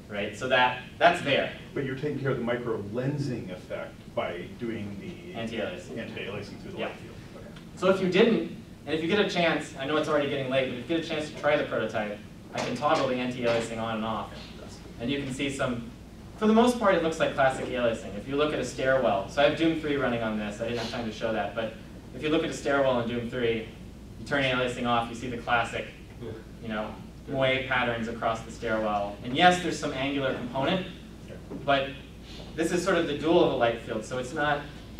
Right? So that that's there. But you're taking care of the micro lensing effect by doing the Anti-aliasing. Anti-aliasing through the Yeah. light field. So if you didn't, and if you get a chance, I know it's already getting late, but if you get a chance to try the prototype, I can toggle the anti-aliasing on and off. And you can see some, for the most part, it looks like classic aliasing. If you look at a stairwell, so I have Doom 3 running on this, I didn't have time to show that, but if you look at a stairwell in Doom 3, you turn aliasing off, you see the classic, you know, moe patterns across the stairwell. And yes, there's some angular component, but this is sort of the dual of a light field, so it's not,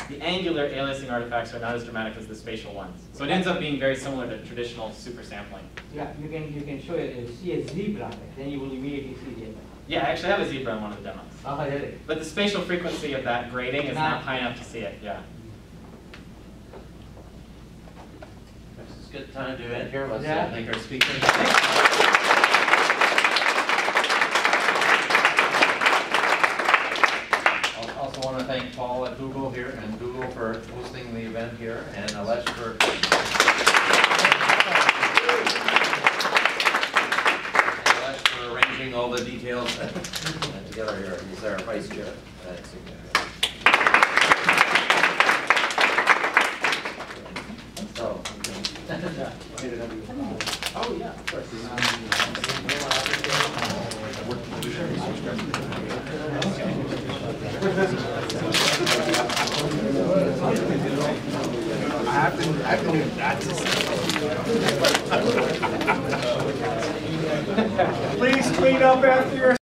the angular aliasing artifacts are not as dramatic as the spatial ones. So it ends up being very similar to traditional super sampling. Yeah, you can, you can show, it, see a zebra, then you will immediately see the effect. Yeah, I actually have a zebra in one of the demos. Oh, really? But the spatial frequency of that grading is not high enough to see it, yeah. It's a good time to end here. Let's Yeah. thank our speakers. Thank Paul at Google here and Google for hosting the event here and Alesh for and Alesh for arranging all the details uh, together here. He's our vice chair. So. Oh, yeah, of course. Please clean up after your